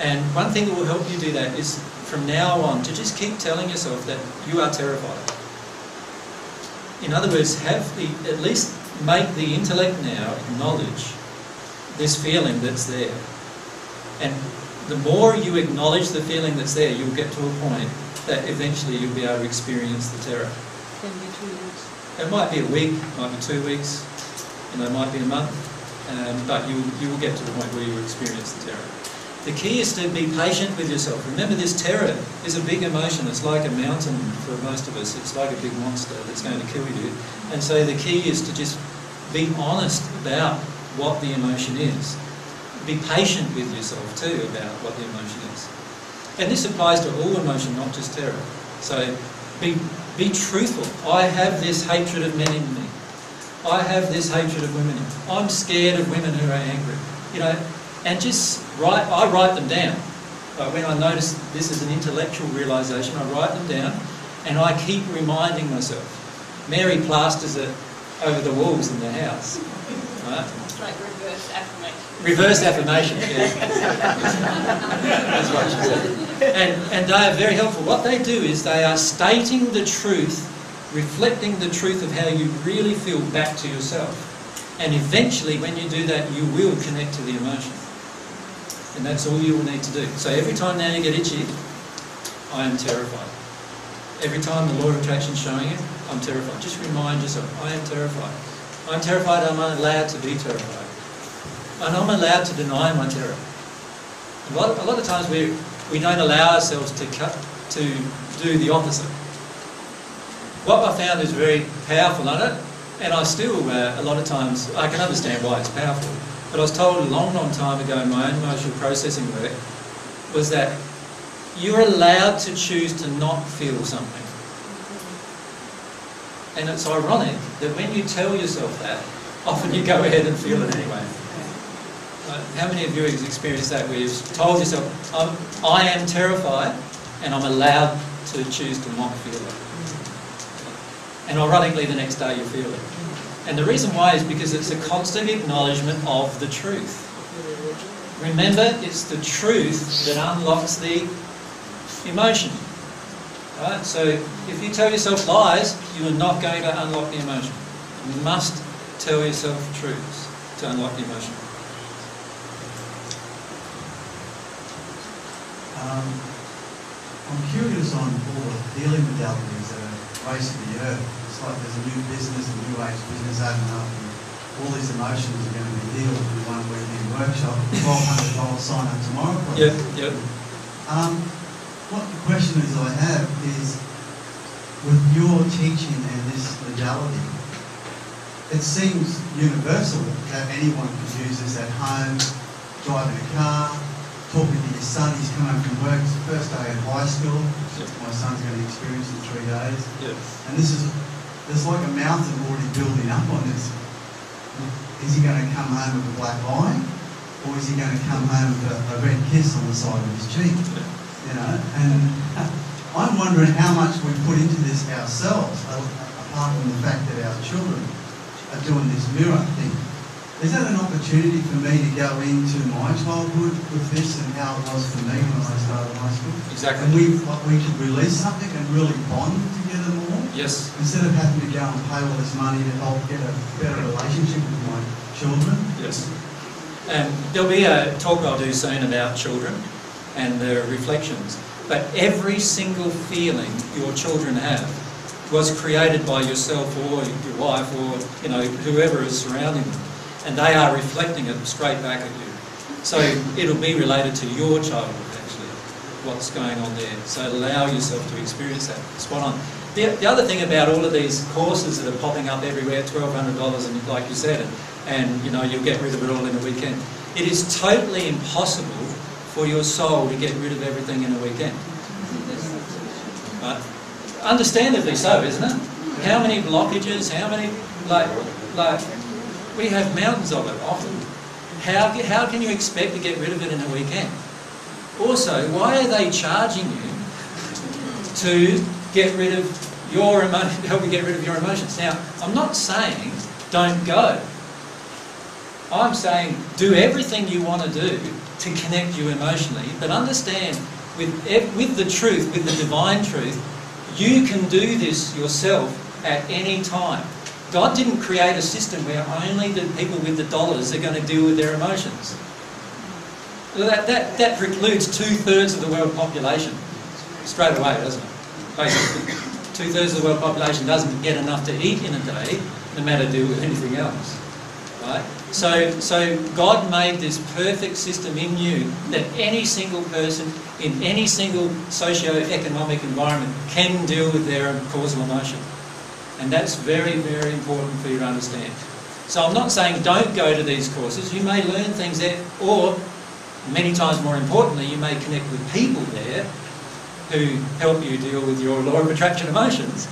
And one thing that will help you do that is from now on to just keep telling yourself that you are terrified. In other words, have the at least make the intellect now acknowledge this feeling that's there. And the more you acknowledge the feeling that's there, you'll get to a point that eventually you'll be able to experience the terror. It might be a week, might be two weeks, you know, it might be a month, um, but you, you will get to the point where you experience the terror. The key is to be patient with yourself. Remember, this terror is a big emotion. It's like a mountain for most of us. It's like a big monster that's going to kill you. And so the key is to just be honest about what the emotion is. Be patient with yourself too about what the emotion is. And this applies to all emotion, not just terror. So be, be truthful. I have this hatred of men in me. I have this hatred of women. in me. I'm scared of women who are angry. You know, and just write, I write them down. Like when I notice this is an intellectual realization, I write them down and I keep reminding myself. Mary plasters it over the walls in the house. Right? It's like reverse affirmation. Reverse affirmation, yeah. [LAUGHS] That's what she said. And, and they are very helpful. What they do is they are stating the truth, reflecting the truth of how you really feel back to yourself. And eventually, when you do that, you will connect to the emotion. And that's all you will need to do. So every time now you get itchy, I am terrified. Every time the law of attraction is showing you, I'm terrified. Just remind yourself, I am terrified. I'm terrified, I'm allowed to be terrified. And I'm allowed to deny my terror. A lot, a lot of times we, we don't allow ourselves to, cut, to do the opposite. What I found is very powerful on it, and I still, uh, a lot of times, I can understand why it's powerful. But I was told a long, long time ago in my own emotional processing work was that you're allowed to choose to not feel something. And it's ironic that when you tell yourself that, often you go ahead and feel it anyway. How many of you have experienced that where you've told yourself, I'm, I am terrified and I'm allowed to choose to not feel it? And ironically, the next day you feel it. And the reason why is because it's a constant acknowledgement of the truth. Remember, it's the truth that unlocks the emotion. Right? So if you tell yourself lies, you are not going to unlock the emotion. You must tell yourself truths to unlock the emotion. Um, I'm curious on all the healing modalities that are gracing the earth. It's like there's a new business, a new age business opening up, and all these emotions are going to be healed in one weekend workshop. Twelve hundred dollars sign up tomorrow. probably. Yep, yep. Um, what the question is I have is, with your teaching and this modality, it seems universal that anyone could use this at home, driving a car, talking to your son, he's come home from work, it's the first day of high school, my son's going to experience in three days. Yep. And this is, there's like a mountain already building up on this. Is he going to come home with a black eye? Or is he going to come home with a, a red kiss on the side of his cheek? You know, and I'm wondering how much we put into this ourselves, apart from the fact that our children are doing this mirror thing. Is that an opportunity for me to go into my childhood with this and how it was for me when I started high school? Exactly. And we, we could release something and really bond together more? Yes. Instead of having to go and pay all this money to help get a better relationship with my children? Yes. Um, there'll be a talk I'll do soon about children and their reflections. But every single feeling your children have was created by yourself or your wife or you know whoever is surrounding them, and they are reflecting it straight back at you. So it'll be related to your childhood actually, what's going on there. So allow yourself to experience that. Spot on. The, the other thing about all of these courses that are popping up everywhere, twelve hundred dollars, and like you said, and, and you know you'll get rid of it all in a weekend. It is totally impossible for your soul to get rid of everything in a weekend. Right? Understandably so, isn't it? How many blockages? How many like like we have mountains of it often. How how can you expect to get rid of it in a weekend? Also, why are they charging you [LAUGHS] to get rid of your emo- [LAUGHS] help you get rid of your emotions? Now, I'm not saying don't go. I'm saying do everything you want to do to connect you emotionally, but understand with, with the truth, with the divine truth, you can do this yourself at any time. God didn't create a system where only the people with the dollars are going to deal with their emotions. That, that, that precludes two thirds of the world population straight away, doesn't it? Basically, two thirds of the world population doesn't get enough to eat in a day, no matter do with anything else. Right? So, so God made this perfect system in you that any single person in any single socio-economic environment can deal with their causal emotion. And that's very, very important for you to understand. So I'm not saying don't go to these courses. You may learn things there, or many times more importantly, you may connect with people there who help you deal with your law of attraction emotions.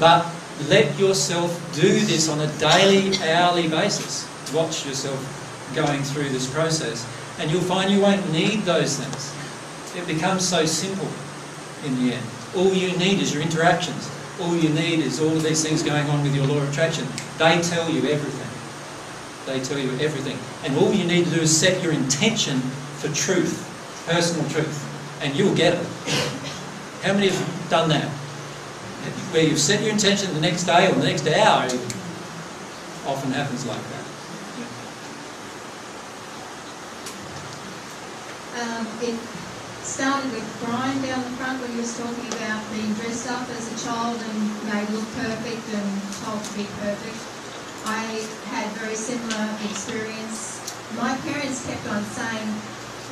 But let yourself do this on a daily, hourly basis. Watch yourself going through this process, and you'll find you won't need those things. It becomes so simple in the end. All you need is your interactions. All you need is all of these things going on with your law of attraction. They tell you everything. They tell you everything. And all you need to do is set your intention for truth, personal truth, and you'll get it. How many have done that? Where you've set your intention the next day or the next hour, often happens like that. Um, it started with Brian down the front when he was talking about being dressed up as a child and made look perfect and told to be perfect. I had very similar experience. My parents kept on saying,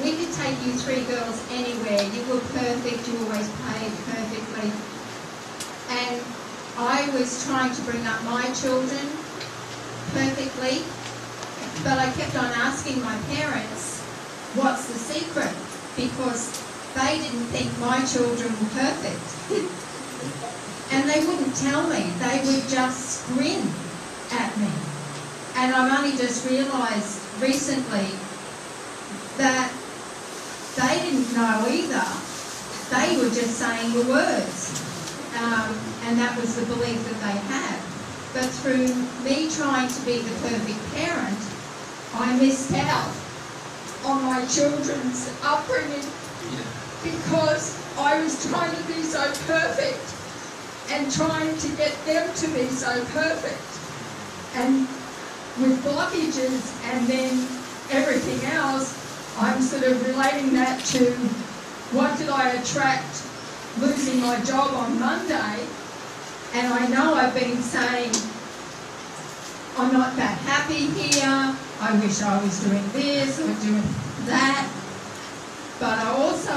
we could take you three girls anywhere. You were perfect. You always played perfectly. And I was trying to bring up my children perfectly, but I kept on asking my parents, what's the secret? Because they didn't think my children were perfect. [LAUGHS] and they wouldn't tell me. They would just grin at me. And I've only just realised recently that they didn't know either. They were just saying the words. Um, and that was the belief that they had. But through me trying to be the perfect parent, I missed out on my children's upbringing because I was trying to be so perfect and trying to get them to be so perfect. And with blockages and then everything else, I'm sort of relating that to what did I attract losing my job on Monday? And I know I've been saying, I'm not that happy here, I wish I was doing this or doing that. But I also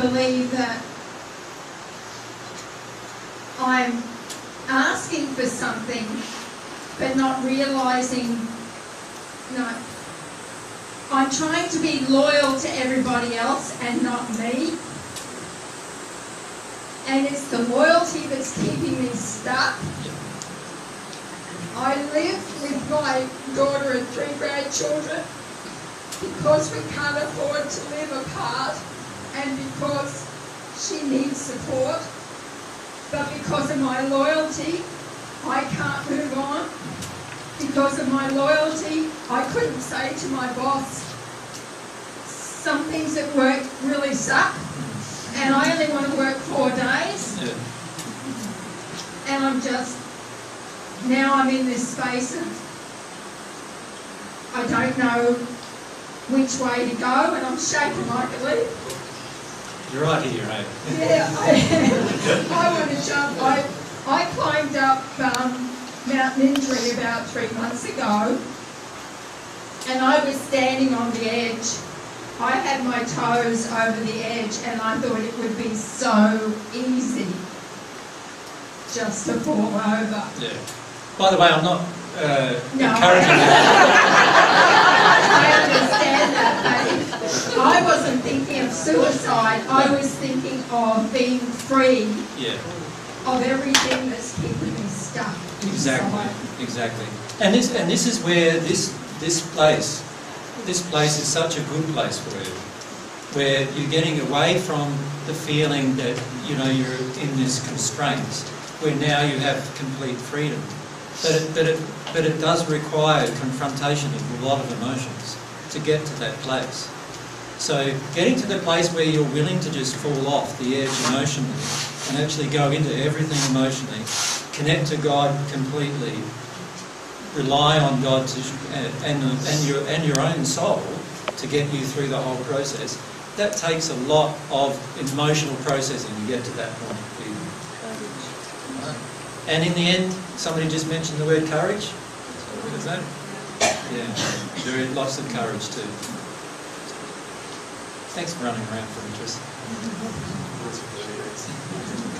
believe that I'm asking for something but not realizing, no, I'm trying to be loyal to everybody else and not me. And it's the loyalty that's keeping me stuck. I live with my daughter and three grandchildren because we can't afford to live apart and because she needs support. But because of my loyalty, I can't move on. Because of my loyalty, I couldn't say to my boss, some things at work really suck, and I only want to work four days. Yeah. And I'm just, now I'm in this space I don't know which way to go, and I'm shaking like a leaf. You're right here, eh? Yeah, I, [LAUGHS] I want to jump. I, I climbed up um, Mount Ninderry about three months ago, and I was standing on the edge. I had my toes over the edge, and I thought it would be so easy just to fall over. Yeah. By the way, I'm not uh, No. encouraging [LAUGHS] I understand that, but I wasn't thinking of suicide. I was thinking of being free Yeah, of everything that's keeping me stuck. exactly, exactly. And this and this is where this this place, this place is such a good place for you, where you're getting away from the feeling that you know you're in this constraints, where now you have complete freedom. But it, but it, but it does require confrontation of a lot of emotions to get to that place. So getting to the place where you're willing to just fall off the edge emotionally and actually go into everything emotionally, connect to God completely, rely on God to, and, and, your, and your own soul to get you through the whole process, that takes a lot of emotional processing to get to that point. And in the end, somebody just mentioned the word courage. What is that? Yeah, there is lots of courage too. Thanks for running around for interest.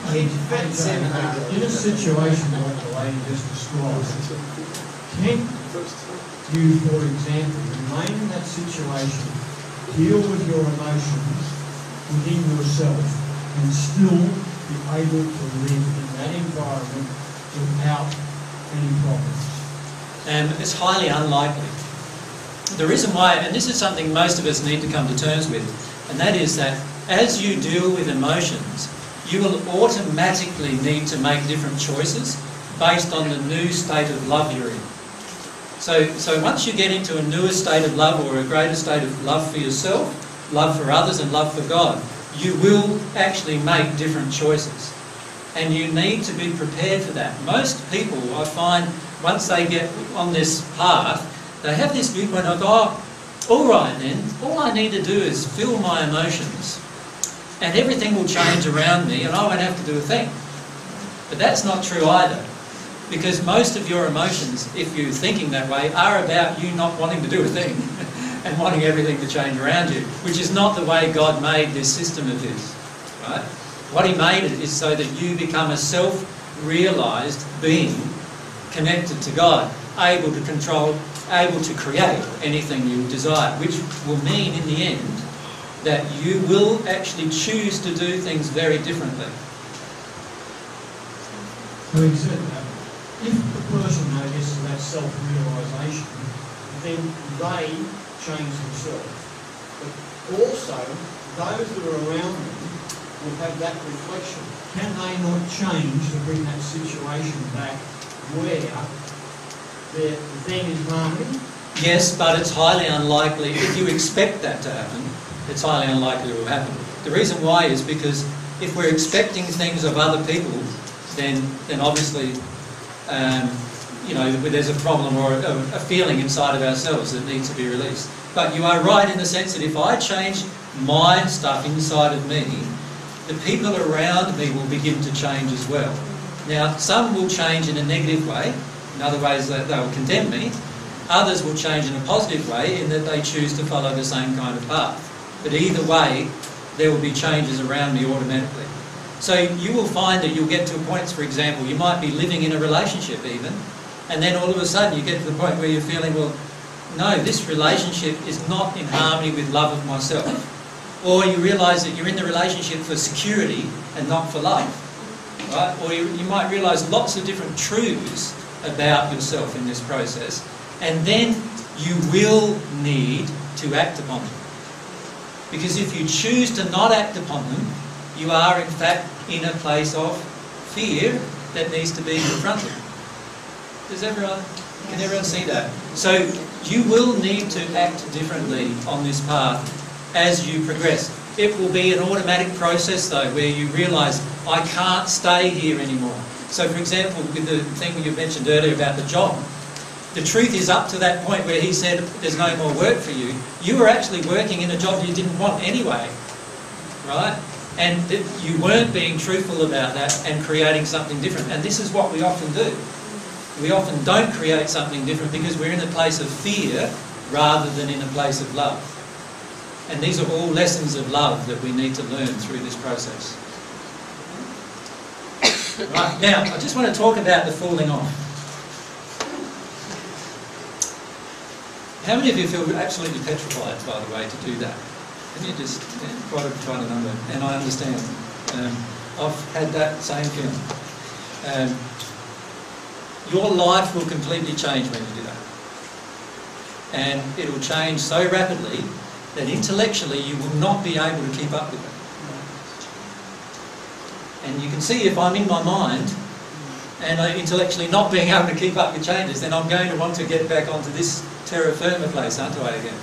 Uh, in a situation like the lady just described, can you, for example, remain in that situation, deal with your emotions within yourself, and still be able to live in that environment without any problems? Um, it's highly unlikely. The reason why, and this is something most of us need to come to terms with, and that is that as you deal with emotions, you will automatically need to make different choices based on the new state of love you're in. So, so once you get into a newer state of love or a greater state of love for yourself, love for others and love for God, you will actually make different choices. And you need to be prepared for that. Most people, I find, once they get on this path, they have this viewpoint of, oh, all right then, all I need to do is feel my emotions and everything will change around me and I won't have to do a thing. But that's not true either. Because most of your emotions, if you're thinking that way, are about you not wanting to do a thing [LAUGHS] and wanting everything to change around you, which is not the way God made this system of His. Right? What He made it is so that you become a self-realized being connected to God, able to control, able to create anything you desire, which will mean in the end that you will actually choose to do things very differently. Having said that, if the person to that self-realisation, then they change themselves. But also, those that are around them will have that reflection. Can they not change to bring that situation back where they're then in harmony? Yes, but it's highly unlikely. If you expect that to happen, it's highly unlikely it will happen. The reason why is because if we're expecting things of other people, then then obviously, um, you know, there's a problem or a, a feeling inside of ourselves that needs to be released. But you are right in the sense that if I change my stuff inside of me, the people around me will begin to change as well. Now, some will change in a negative way. In other ways, they, will condemn me. Others will change in a positive way in that they choose to follow the same kind of path. But either way, there will be changes around me automatically. So you will find that you'll get to a point, for example, you might be living in a relationship even, and then all of a sudden you get to the point where you're feeling, well, no, this relationship is not in harmony with love of myself. Or you realise that you're in the relationship for security and not for love. Right? Or you, you might realise lots of different truths about yourself in this process, and then you will need to act upon them. Because if you choose to not act upon them, you are in fact in a place of fear that needs to be confronted. Does everyone, can everyone see that? So you will need to act differently on this path as you progress. It will be an automatic process though, where you realise, I can't stay here anymore. So for example, with the thing you mentioned earlier about the job, the truth is up to that point where he said, there's no more work for you, you were actually working in a job you didn't want anyway, right? And you weren't being truthful about that and creating something different. And this is what we often do. We often don't create something different because we're in a place of fear rather than in a place of love. And these are all lessons of love that we need to learn through this process. Right, now, I just want to talk about the falling off. How many of you feel absolutely petrified, by the way, to do that? Can you just, yeah, quite, a, quite a number, and I understand. Um, I've had that same feeling. Um, your life will completely change when you do that. And it will change so rapidly that intellectually you will not be able to keep up with it. And you can see if I'm in my mind and I intellectually not being able to keep up with changes, then I'm going to want to get back onto this terra firma place, aren't I, again?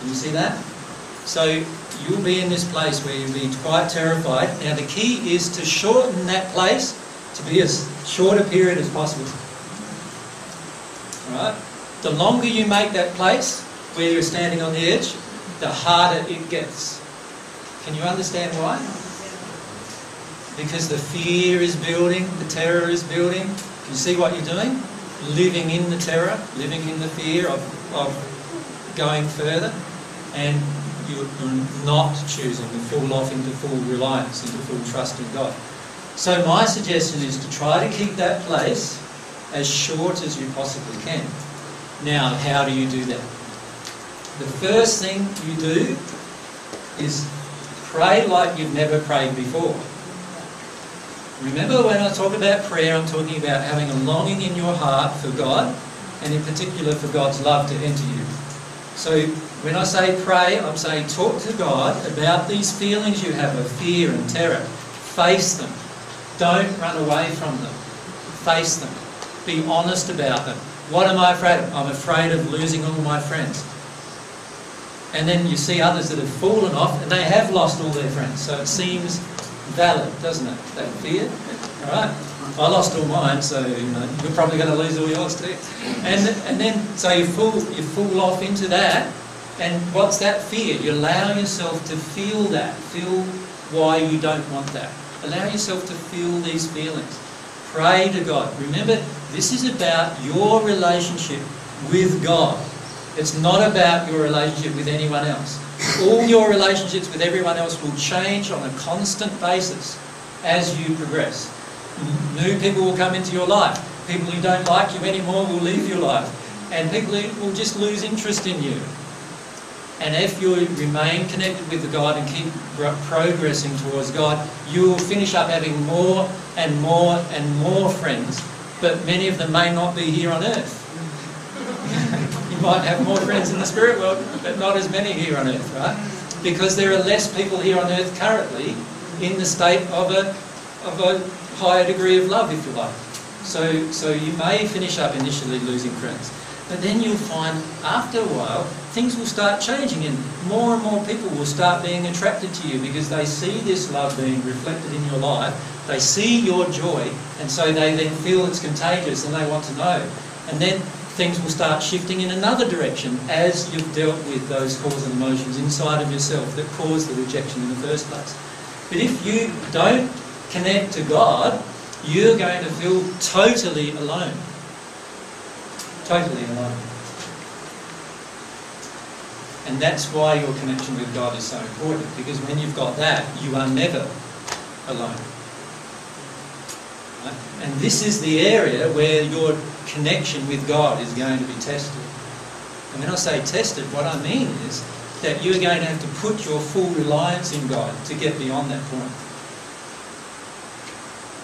Can you see that? So you'll be in this place where you'll be quite terrified. Now the key is to shorten that place to be as short a period as possible. Right? The longer you make that place where you're standing on the edge, the harder it gets. Can you understand why? Because the fear is building, the terror is building. Can you see what you're doing? Living in the terror, living in the fear of, of going further, and you're not choosing to fall off into full reliance, into full trust in God. So my suggestion is to try to keep that place as short as you possibly can. Now, how do you do that? The first thing you do is pray like you've never prayed before. Remember when I talk about prayer, I'm talking about having a longing in your heart for God, and in particular for God's love to enter you. So when I say pray, I'm saying talk to God about these feelings you have of fear and terror. Face them. Don't run away from them. Face them. Be honest about them. What am I afraid of? I'm afraid of losing all my friends. And then you see others that have fallen off and they have lost all their friends. So it seems valid, doesn't it? That fear. All right. I lost all mine, so you know, you're probably going to lose all yours too. And and then so you fall you fall off into that. And what's that fear? You allow yourself to feel that. Feel why you don't want that. Allow yourself to feel these feelings. Pray to God. Remember, this is about your relationship with God. It's not about your relationship with anyone else. All your relationships with everyone else will change on a constant basis as you progress. New people will come into your life. People who don't like you anymore will leave your life. And people will just lose interest in you. And if you remain connected with the God and keep progressing towards God, you will finish up having more and more and more friends, but many of them may not be here on earth. Might have more friends in the spirit world, but not as many here on earth, right? Because there are less people here on earth currently in the state of a, of a higher degree of love, if you like. So, so you may finish up initially losing friends. But then you'll find after a while, things will start changing and more and more people will start being attracted to you because they see this love being reflected in your life. They see your joy and so they then feel it's contagious and they want to know. And then things will start shifting in another direction as you've dealt with those causal emotions inside of yourself that caused the rejection in the first place. But if you don't connect to God, you're going to feel totally alone totally alone. And that's why your connection with God is so important, because when you've got that, you are never alone. Right? And this is the area where your connection with God is going to be tested. And when I say tested, what I mean is that you're going to have to put your full reliance in God to get beyond that point.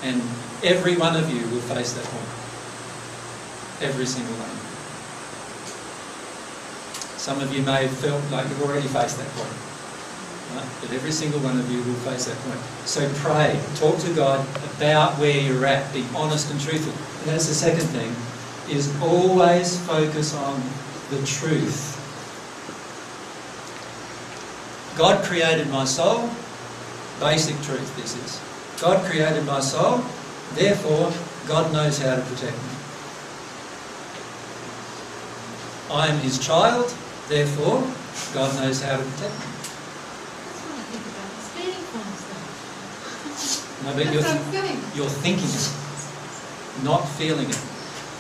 And every one of you will face that point. Every single one. Some of you may have felt like you've already faced that point. Right? But every single one of you will face that point. So pray, talk to God about where you're at, be honest and truthful. And that's the second thing, is always focus on the truth. God created my soul, basic truth this is. God created my soul, therefore God knows how to protect me. I am his child, therefore God knows how to protect me. No, but you're, you're thinking it, not feeling it.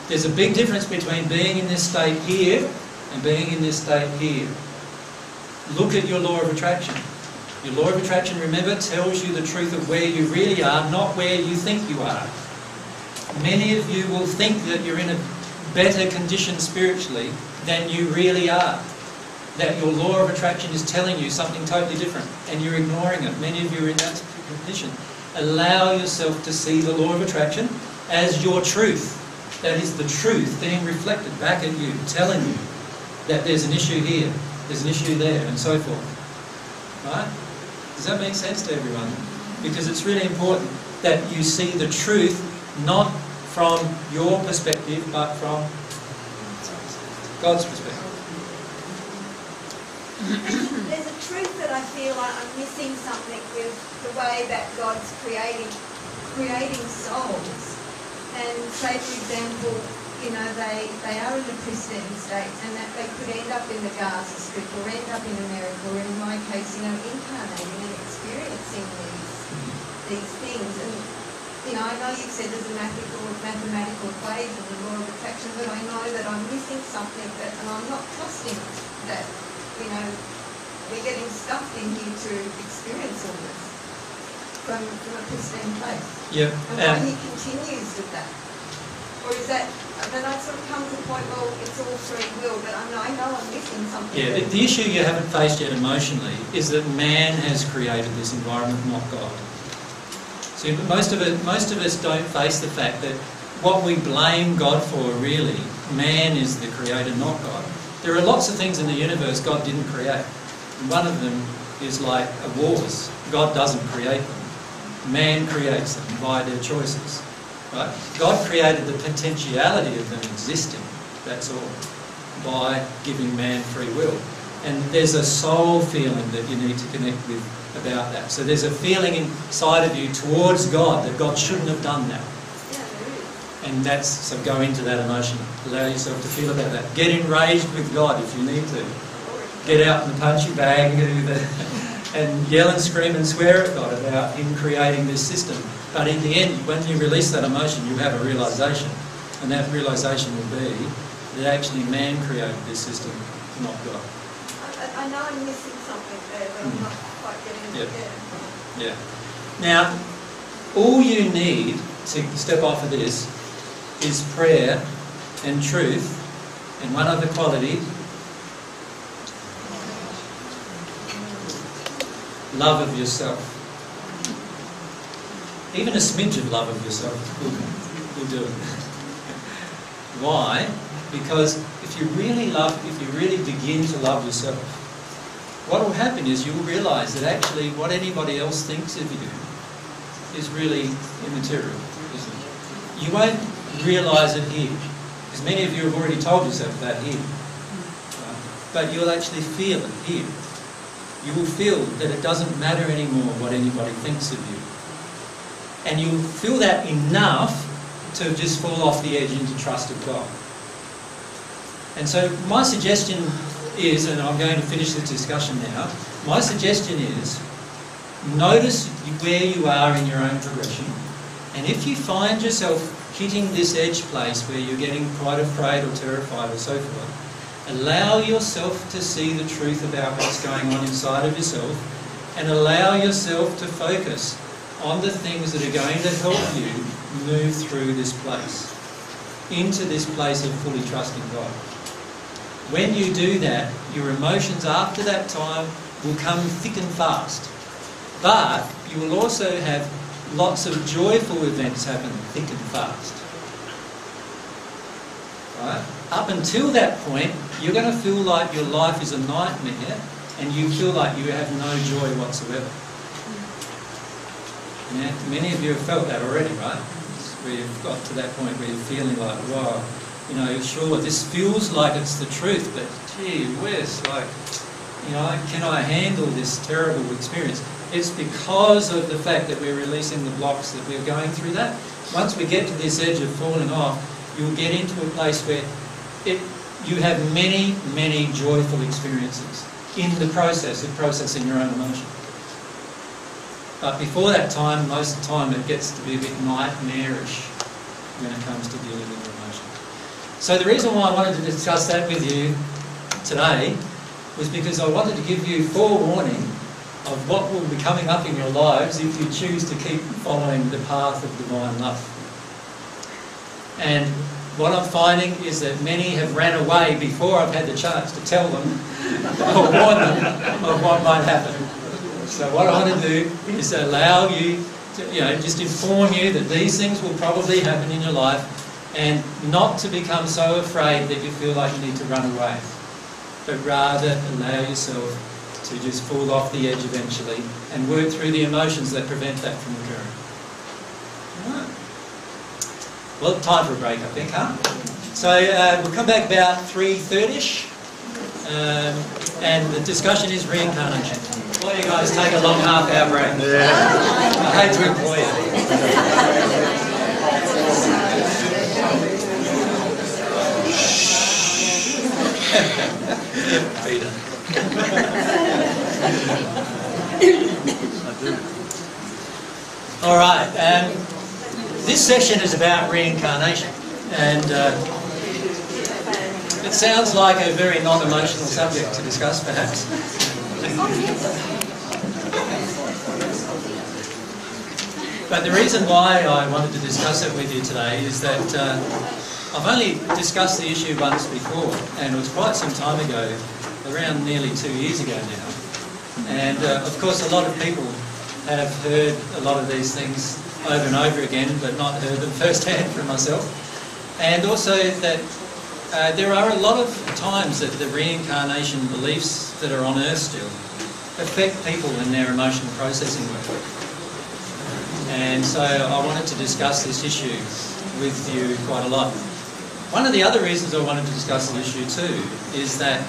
There's a big difference between being in this state here and being in this state here. Look at your law of attraction. Your law of attraction, remember, tells you the truth of where you really are, not where you think you are. Many of you will think that you're in a better condition spiritually than you really are. That your law of attraction is telling you something totally different and you're ignoring it. Many of you are in that condition. Allow yourself to see the law of attraction as your truth. That is the truth being reflected back at you, telling you that there's an issue here, there's an issue there, and so forth. Right? Does that make sense to everyone? Because it's really important that you see the truth not from your perspective, but from God's perspective. [COUGHS] Truth that I feel like I'm missing something with the way that God's creating creating souls. And say for example, you know, they, they are in a pristine state and that they could end up in the Gaza Strip or end up in America or in my case, you know, incarnating and experiencing these these things. And you know, I know you've said there's a mathematical, mathematical equation, the law of attraction, but I know that I'm missing something that, and I'm not trusting that, you know, we're getting stuffed in here to experience all this from, from a pristine place. Yeah. And why he continues with that. Or is that, then I sort of come to the point, well, it's all free will, but I know, I know I'm missing something. Yeah, the, the issue you haven't faced yet emotionally is that man has created this environment, not God. See, but most of it, most of us don't face the fact that what we blame God for really, man is the creator, not God. There are lots of things in the universe God didn't create. One of them is like a wars. God doesn't create them. Man creates them by their choices. Right? God created the potentiality of them existing, That's all. By giving man free will. And there's a soul feeling that you need to connect with about that. So there's a feeling inside of you towards God that God shouldn't have done that. And that's, so go into that emotion. Allow yourself to feel about that. Get enraged with God if you need to. Get out in the punchy bag and, the- and yell and scream and swear at God about Him creating this system. But in the end, when you release that emotion, you have a realization. And that realization will be that actually man created this system, not God. I, I know I'm missing something there, but I'm hmm. not quite getting it Yeah. yet. Yeah. Now, all you need to step off of this is prayer and truth and one other quality love of yourself. Even a smidge of love of yourself will, will do it. Why? Because if you really love, if you really begin to love yourself, what will happen is you will realise that actually what anybody else thinks of you is really immaterial? You won't realise it here, because many of you have already told yourself that here. Uh, but you'll actually feel it here. You will feel that it doesn't matter anymore what anybody thinks of you. And you'll feel that enough to just fall off the edge into trust of God. And so my suggestion is, and I'm going to finish the discussion now, my suggestion is notice where you are in your own progression, and if you find yourself hitting this edge place where you're getting quite afraid or terrified or so forth, allow yourself to see the truth about what's going on inside of yourself, and allow yourself to focus on the things that are going to help you move through this place, into this place of fully trusting God. When you do that, your emotions after that time will come thick and fast. But you will also have lots of joyful events happen thick and fast. Right? Up until that point, you're going to feel like your life is a nightmare and you feel like you have no joy whatsoever. Mm. Yeah? Many of you have felt that already, right? Where you've got to that point where you're feeling like, wow, you know, sure, this feels like it's the truth, but gee whiz, like, you know, can I handle this terrible experience? It's because of the fact that we're releasing the blocks that we're going through that. Once we get to this edge of falling off, you'll get into a place where it, you have many, many joyful experiences in the process of processing your own emotion. But before that time, most of the time it gets to be a bit nightmarish when it comes to dealing with your emotion. So the reason why I wanted to discuss that with you today was because I wanted to give you forewarning of what will be coming up in your lives if you choose to keep following the path of divine love. And what I'm finding is that many have ran away before I've had the chance to tell them [LAUGHS] or warn them of what might happen. So what I want to do is allow you to, you know, just inform you that these things will probably happen in your life and not to become so afraid that you feel like you need to run away, but rather allow yourself to just fall off the edge eventually and work through the emotions that prevent that from occurring. Well, time for a break, I think, huh? So uh, we'll come back about 3.30ish, um, and the discussion is reincarnation. Why you guys take a long half-hour break? Yeah. I hate to employ you. Peter. [LAUGHS] All right. Um, this session is about reincarnation, and uh, it sounds like a very non-emotional subject to discuss, perhaps. But the reason why I wanted to discuss it with you today is that uh, I've only discussed the issue once before, and it was quite some time ago, around nearly two years ago now. And uh, of course, a lot of people have heard a lot of these things over and over again, but not heard them [LAUGHS] firsthand from myself. And also that uh, there are a lot of times that the reincarnation beliefs that are on Earth still affect people in their emotional processing work. And so I wanted to discuss this issue with you quite a lot. one of the other reasons I wanted to discuss the issue too is that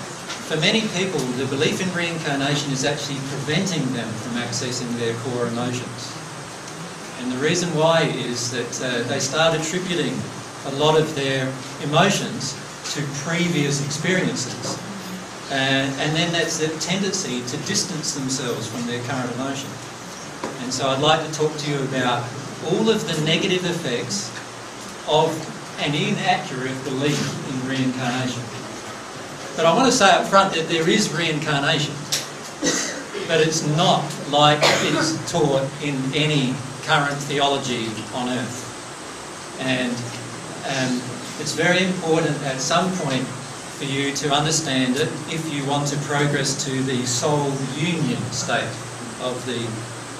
for many people, the belief in reincarnation is actually preventing them from accessing their core emotions. And the reason why is that uh, they start attributing a lot of their emotions to previous experiences. And, and then that's a tendency to distance themselves from their current emotion. And so I'd like to talk to you about all of the negative effects of an inaccurate belief in reincarnation. But I want to say up front that there is reincarnation, but it's not like it's taught in any current theology on earth. And um, it's very important at some point for you to understand it if you want to progress to the soul union state of the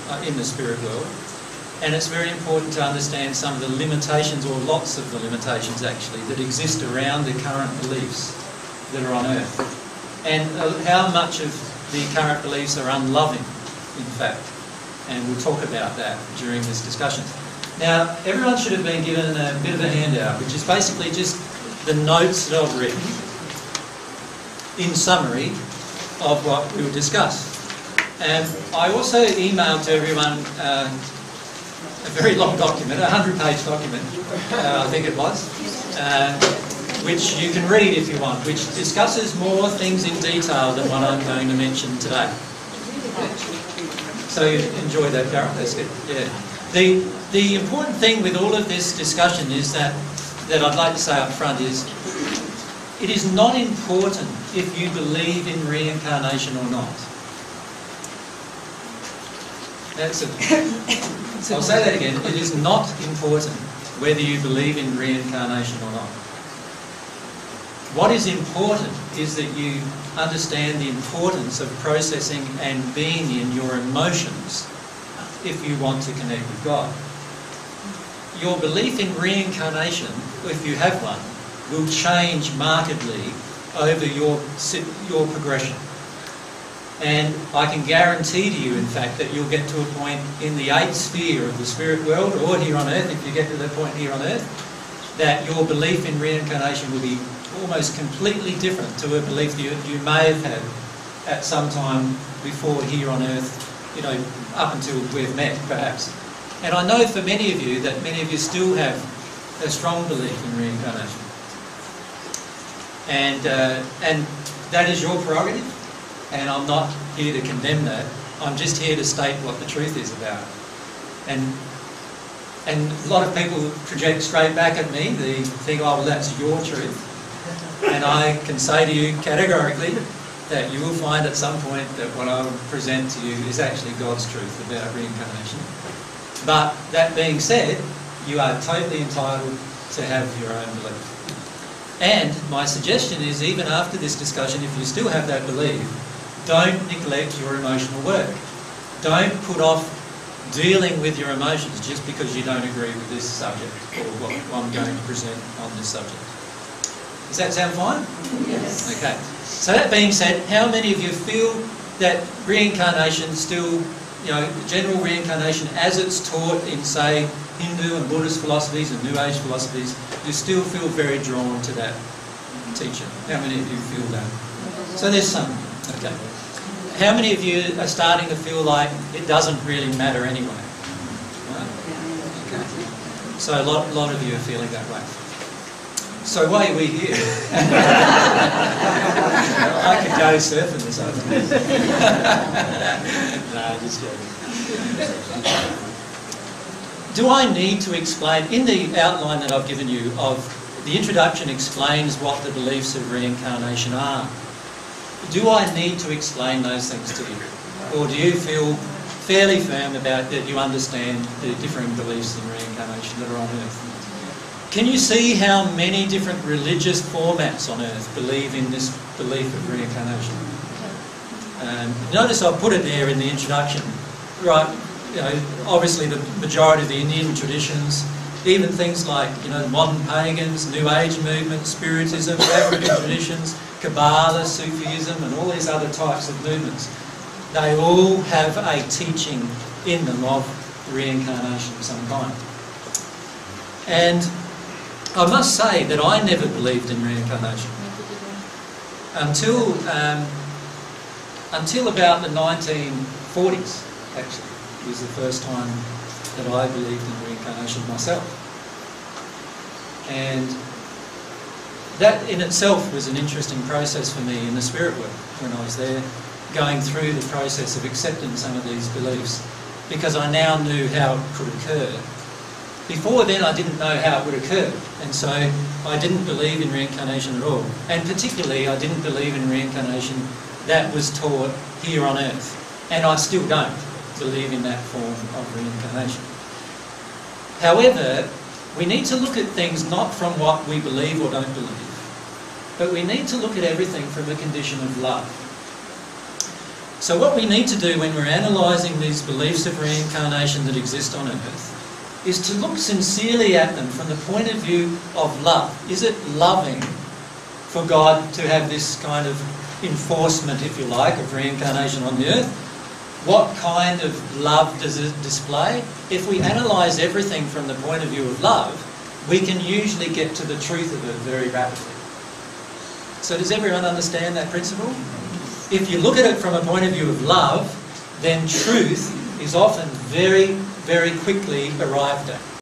uh, in the spirit world. And it's very important to understand some of the limitations, or lots of the limitations actually, that exist around the current beliefs that are on earth. And uh, how much of the current beliefs are unloving, in fact. And we'll talk about that during this discussion. Now, everyone should have been given a bit of a handout, which is basically just the notes that I've written in summary of what we will discuss. And I also emailed to everyone uh, a very long document, a 100-page document, uh, I think it was, uh, which you can read if you want, which discusses more things in detail than what I'm going to mention today. So you enjoy that, Gareth? That's good. Yeah. The the important thing with all of this discussion is that that I'd like to say up front is it is not important if you believe in reincarnation or not. That's a, I'll say that again. It is not important whether you believe in reincarnation or not. What is important is that you understand the importance of processing and being in your emotions if you want to connect with God. Your belief in reincarnation, if you have one, will change markedly over your, your progression. And I can guarantee to you, in fact, that you'll get to a point in the eighth sphere of the spirit world, or here on earth, if you get to that point here on earth, that your belief in reincarnation will be almost completely different to a belief that you, you may have had at some time before here on earth, you know, up until we've met, perhaps. And I know for many of you that many of you still have a strong belief in reincarnation. And, uh, and that is your prerogative, and I'm not here to condemn that. I'm just here to state what the truth is about. And and a lot of people project straight back at me, they think, oh, well, that's your truth. And I can say to you categorically that you will find at some point that what I will present to you is actually God's truth about reincarnation. But that being said, you are totally entitled to have your own belief. And my suggestion is, even after this discussion, if you still have that belief, don't neglect your emotional work. Don't put off dealing with your emotions just because you don't agree with this subject or what I'm going to present on this subject. Does that sound fine? Yes. Okay. So that being said, how many of you feel that reincarnation still, you know, general reincarnation as it's taught in, say, Hindu and Buddhist philosophies and New Age philosophies, you still feel very drawn to that teaching? How many of you feel that? So there's some. Okay. How many of you are starting to feel like it doesn't really matter anyway? Right? Okay. So a lot, lot of you are feeling that way. So why are we here? [LAUGHS] I could go surfing this afternoon. no, just joking. Do I need to explain, in the outline that I've given you of the introduction explains what the beliefs of reincarnation are. Do I need to explain those things to you? Or do you feel fairly firm about that you understand the differing beliefs in reincarnation that are on earth? Can you see how many different religious formats on earth believe in this belief of reincarnation? Um, notice I put it there in the introduction. Right, you know, obviously the majority of the Indian traditions, even things like you know modern pagans, New Age movement, Spiritism, African traditions, Kabbalah, Sufism, and all these other types of movements, they all have a teaching in them of reincarnation of some kind. And I must say that I never believed in reincarnation until um, until about the 1940s. Actually, it was the first time that I believed in reincarnation myself, and that in itself was an interesting process for me in the spirit world when I was there, going through the process of accepting some of these beliefs, because I now knew how it could occur. Before then, I didn't know how it would occur, and so I didn't believe in reincarnation at all. And particularly, I didn't believe in reincarnation that was taught here on earth. And I still don't believe in that form of reincarnation. However, we need to look at things not from what we believe or don't believe, but we need to look at everything from a condition of love. So, what we need to do when we're analysing these beliefs of reincarnation that exist on earth is to look sincerely at them from the point of view of love. Is it loving for God to have this kind of enforcement, if you like, of reincarnation on the earth? What kind of love does it display? If we analyse everything from the point of view of love, we can usually get to the truth of it very rapidly. So, does everyone understand that principle? If you look at it from a point of view of love, then truth is often very, very quickly arrived at.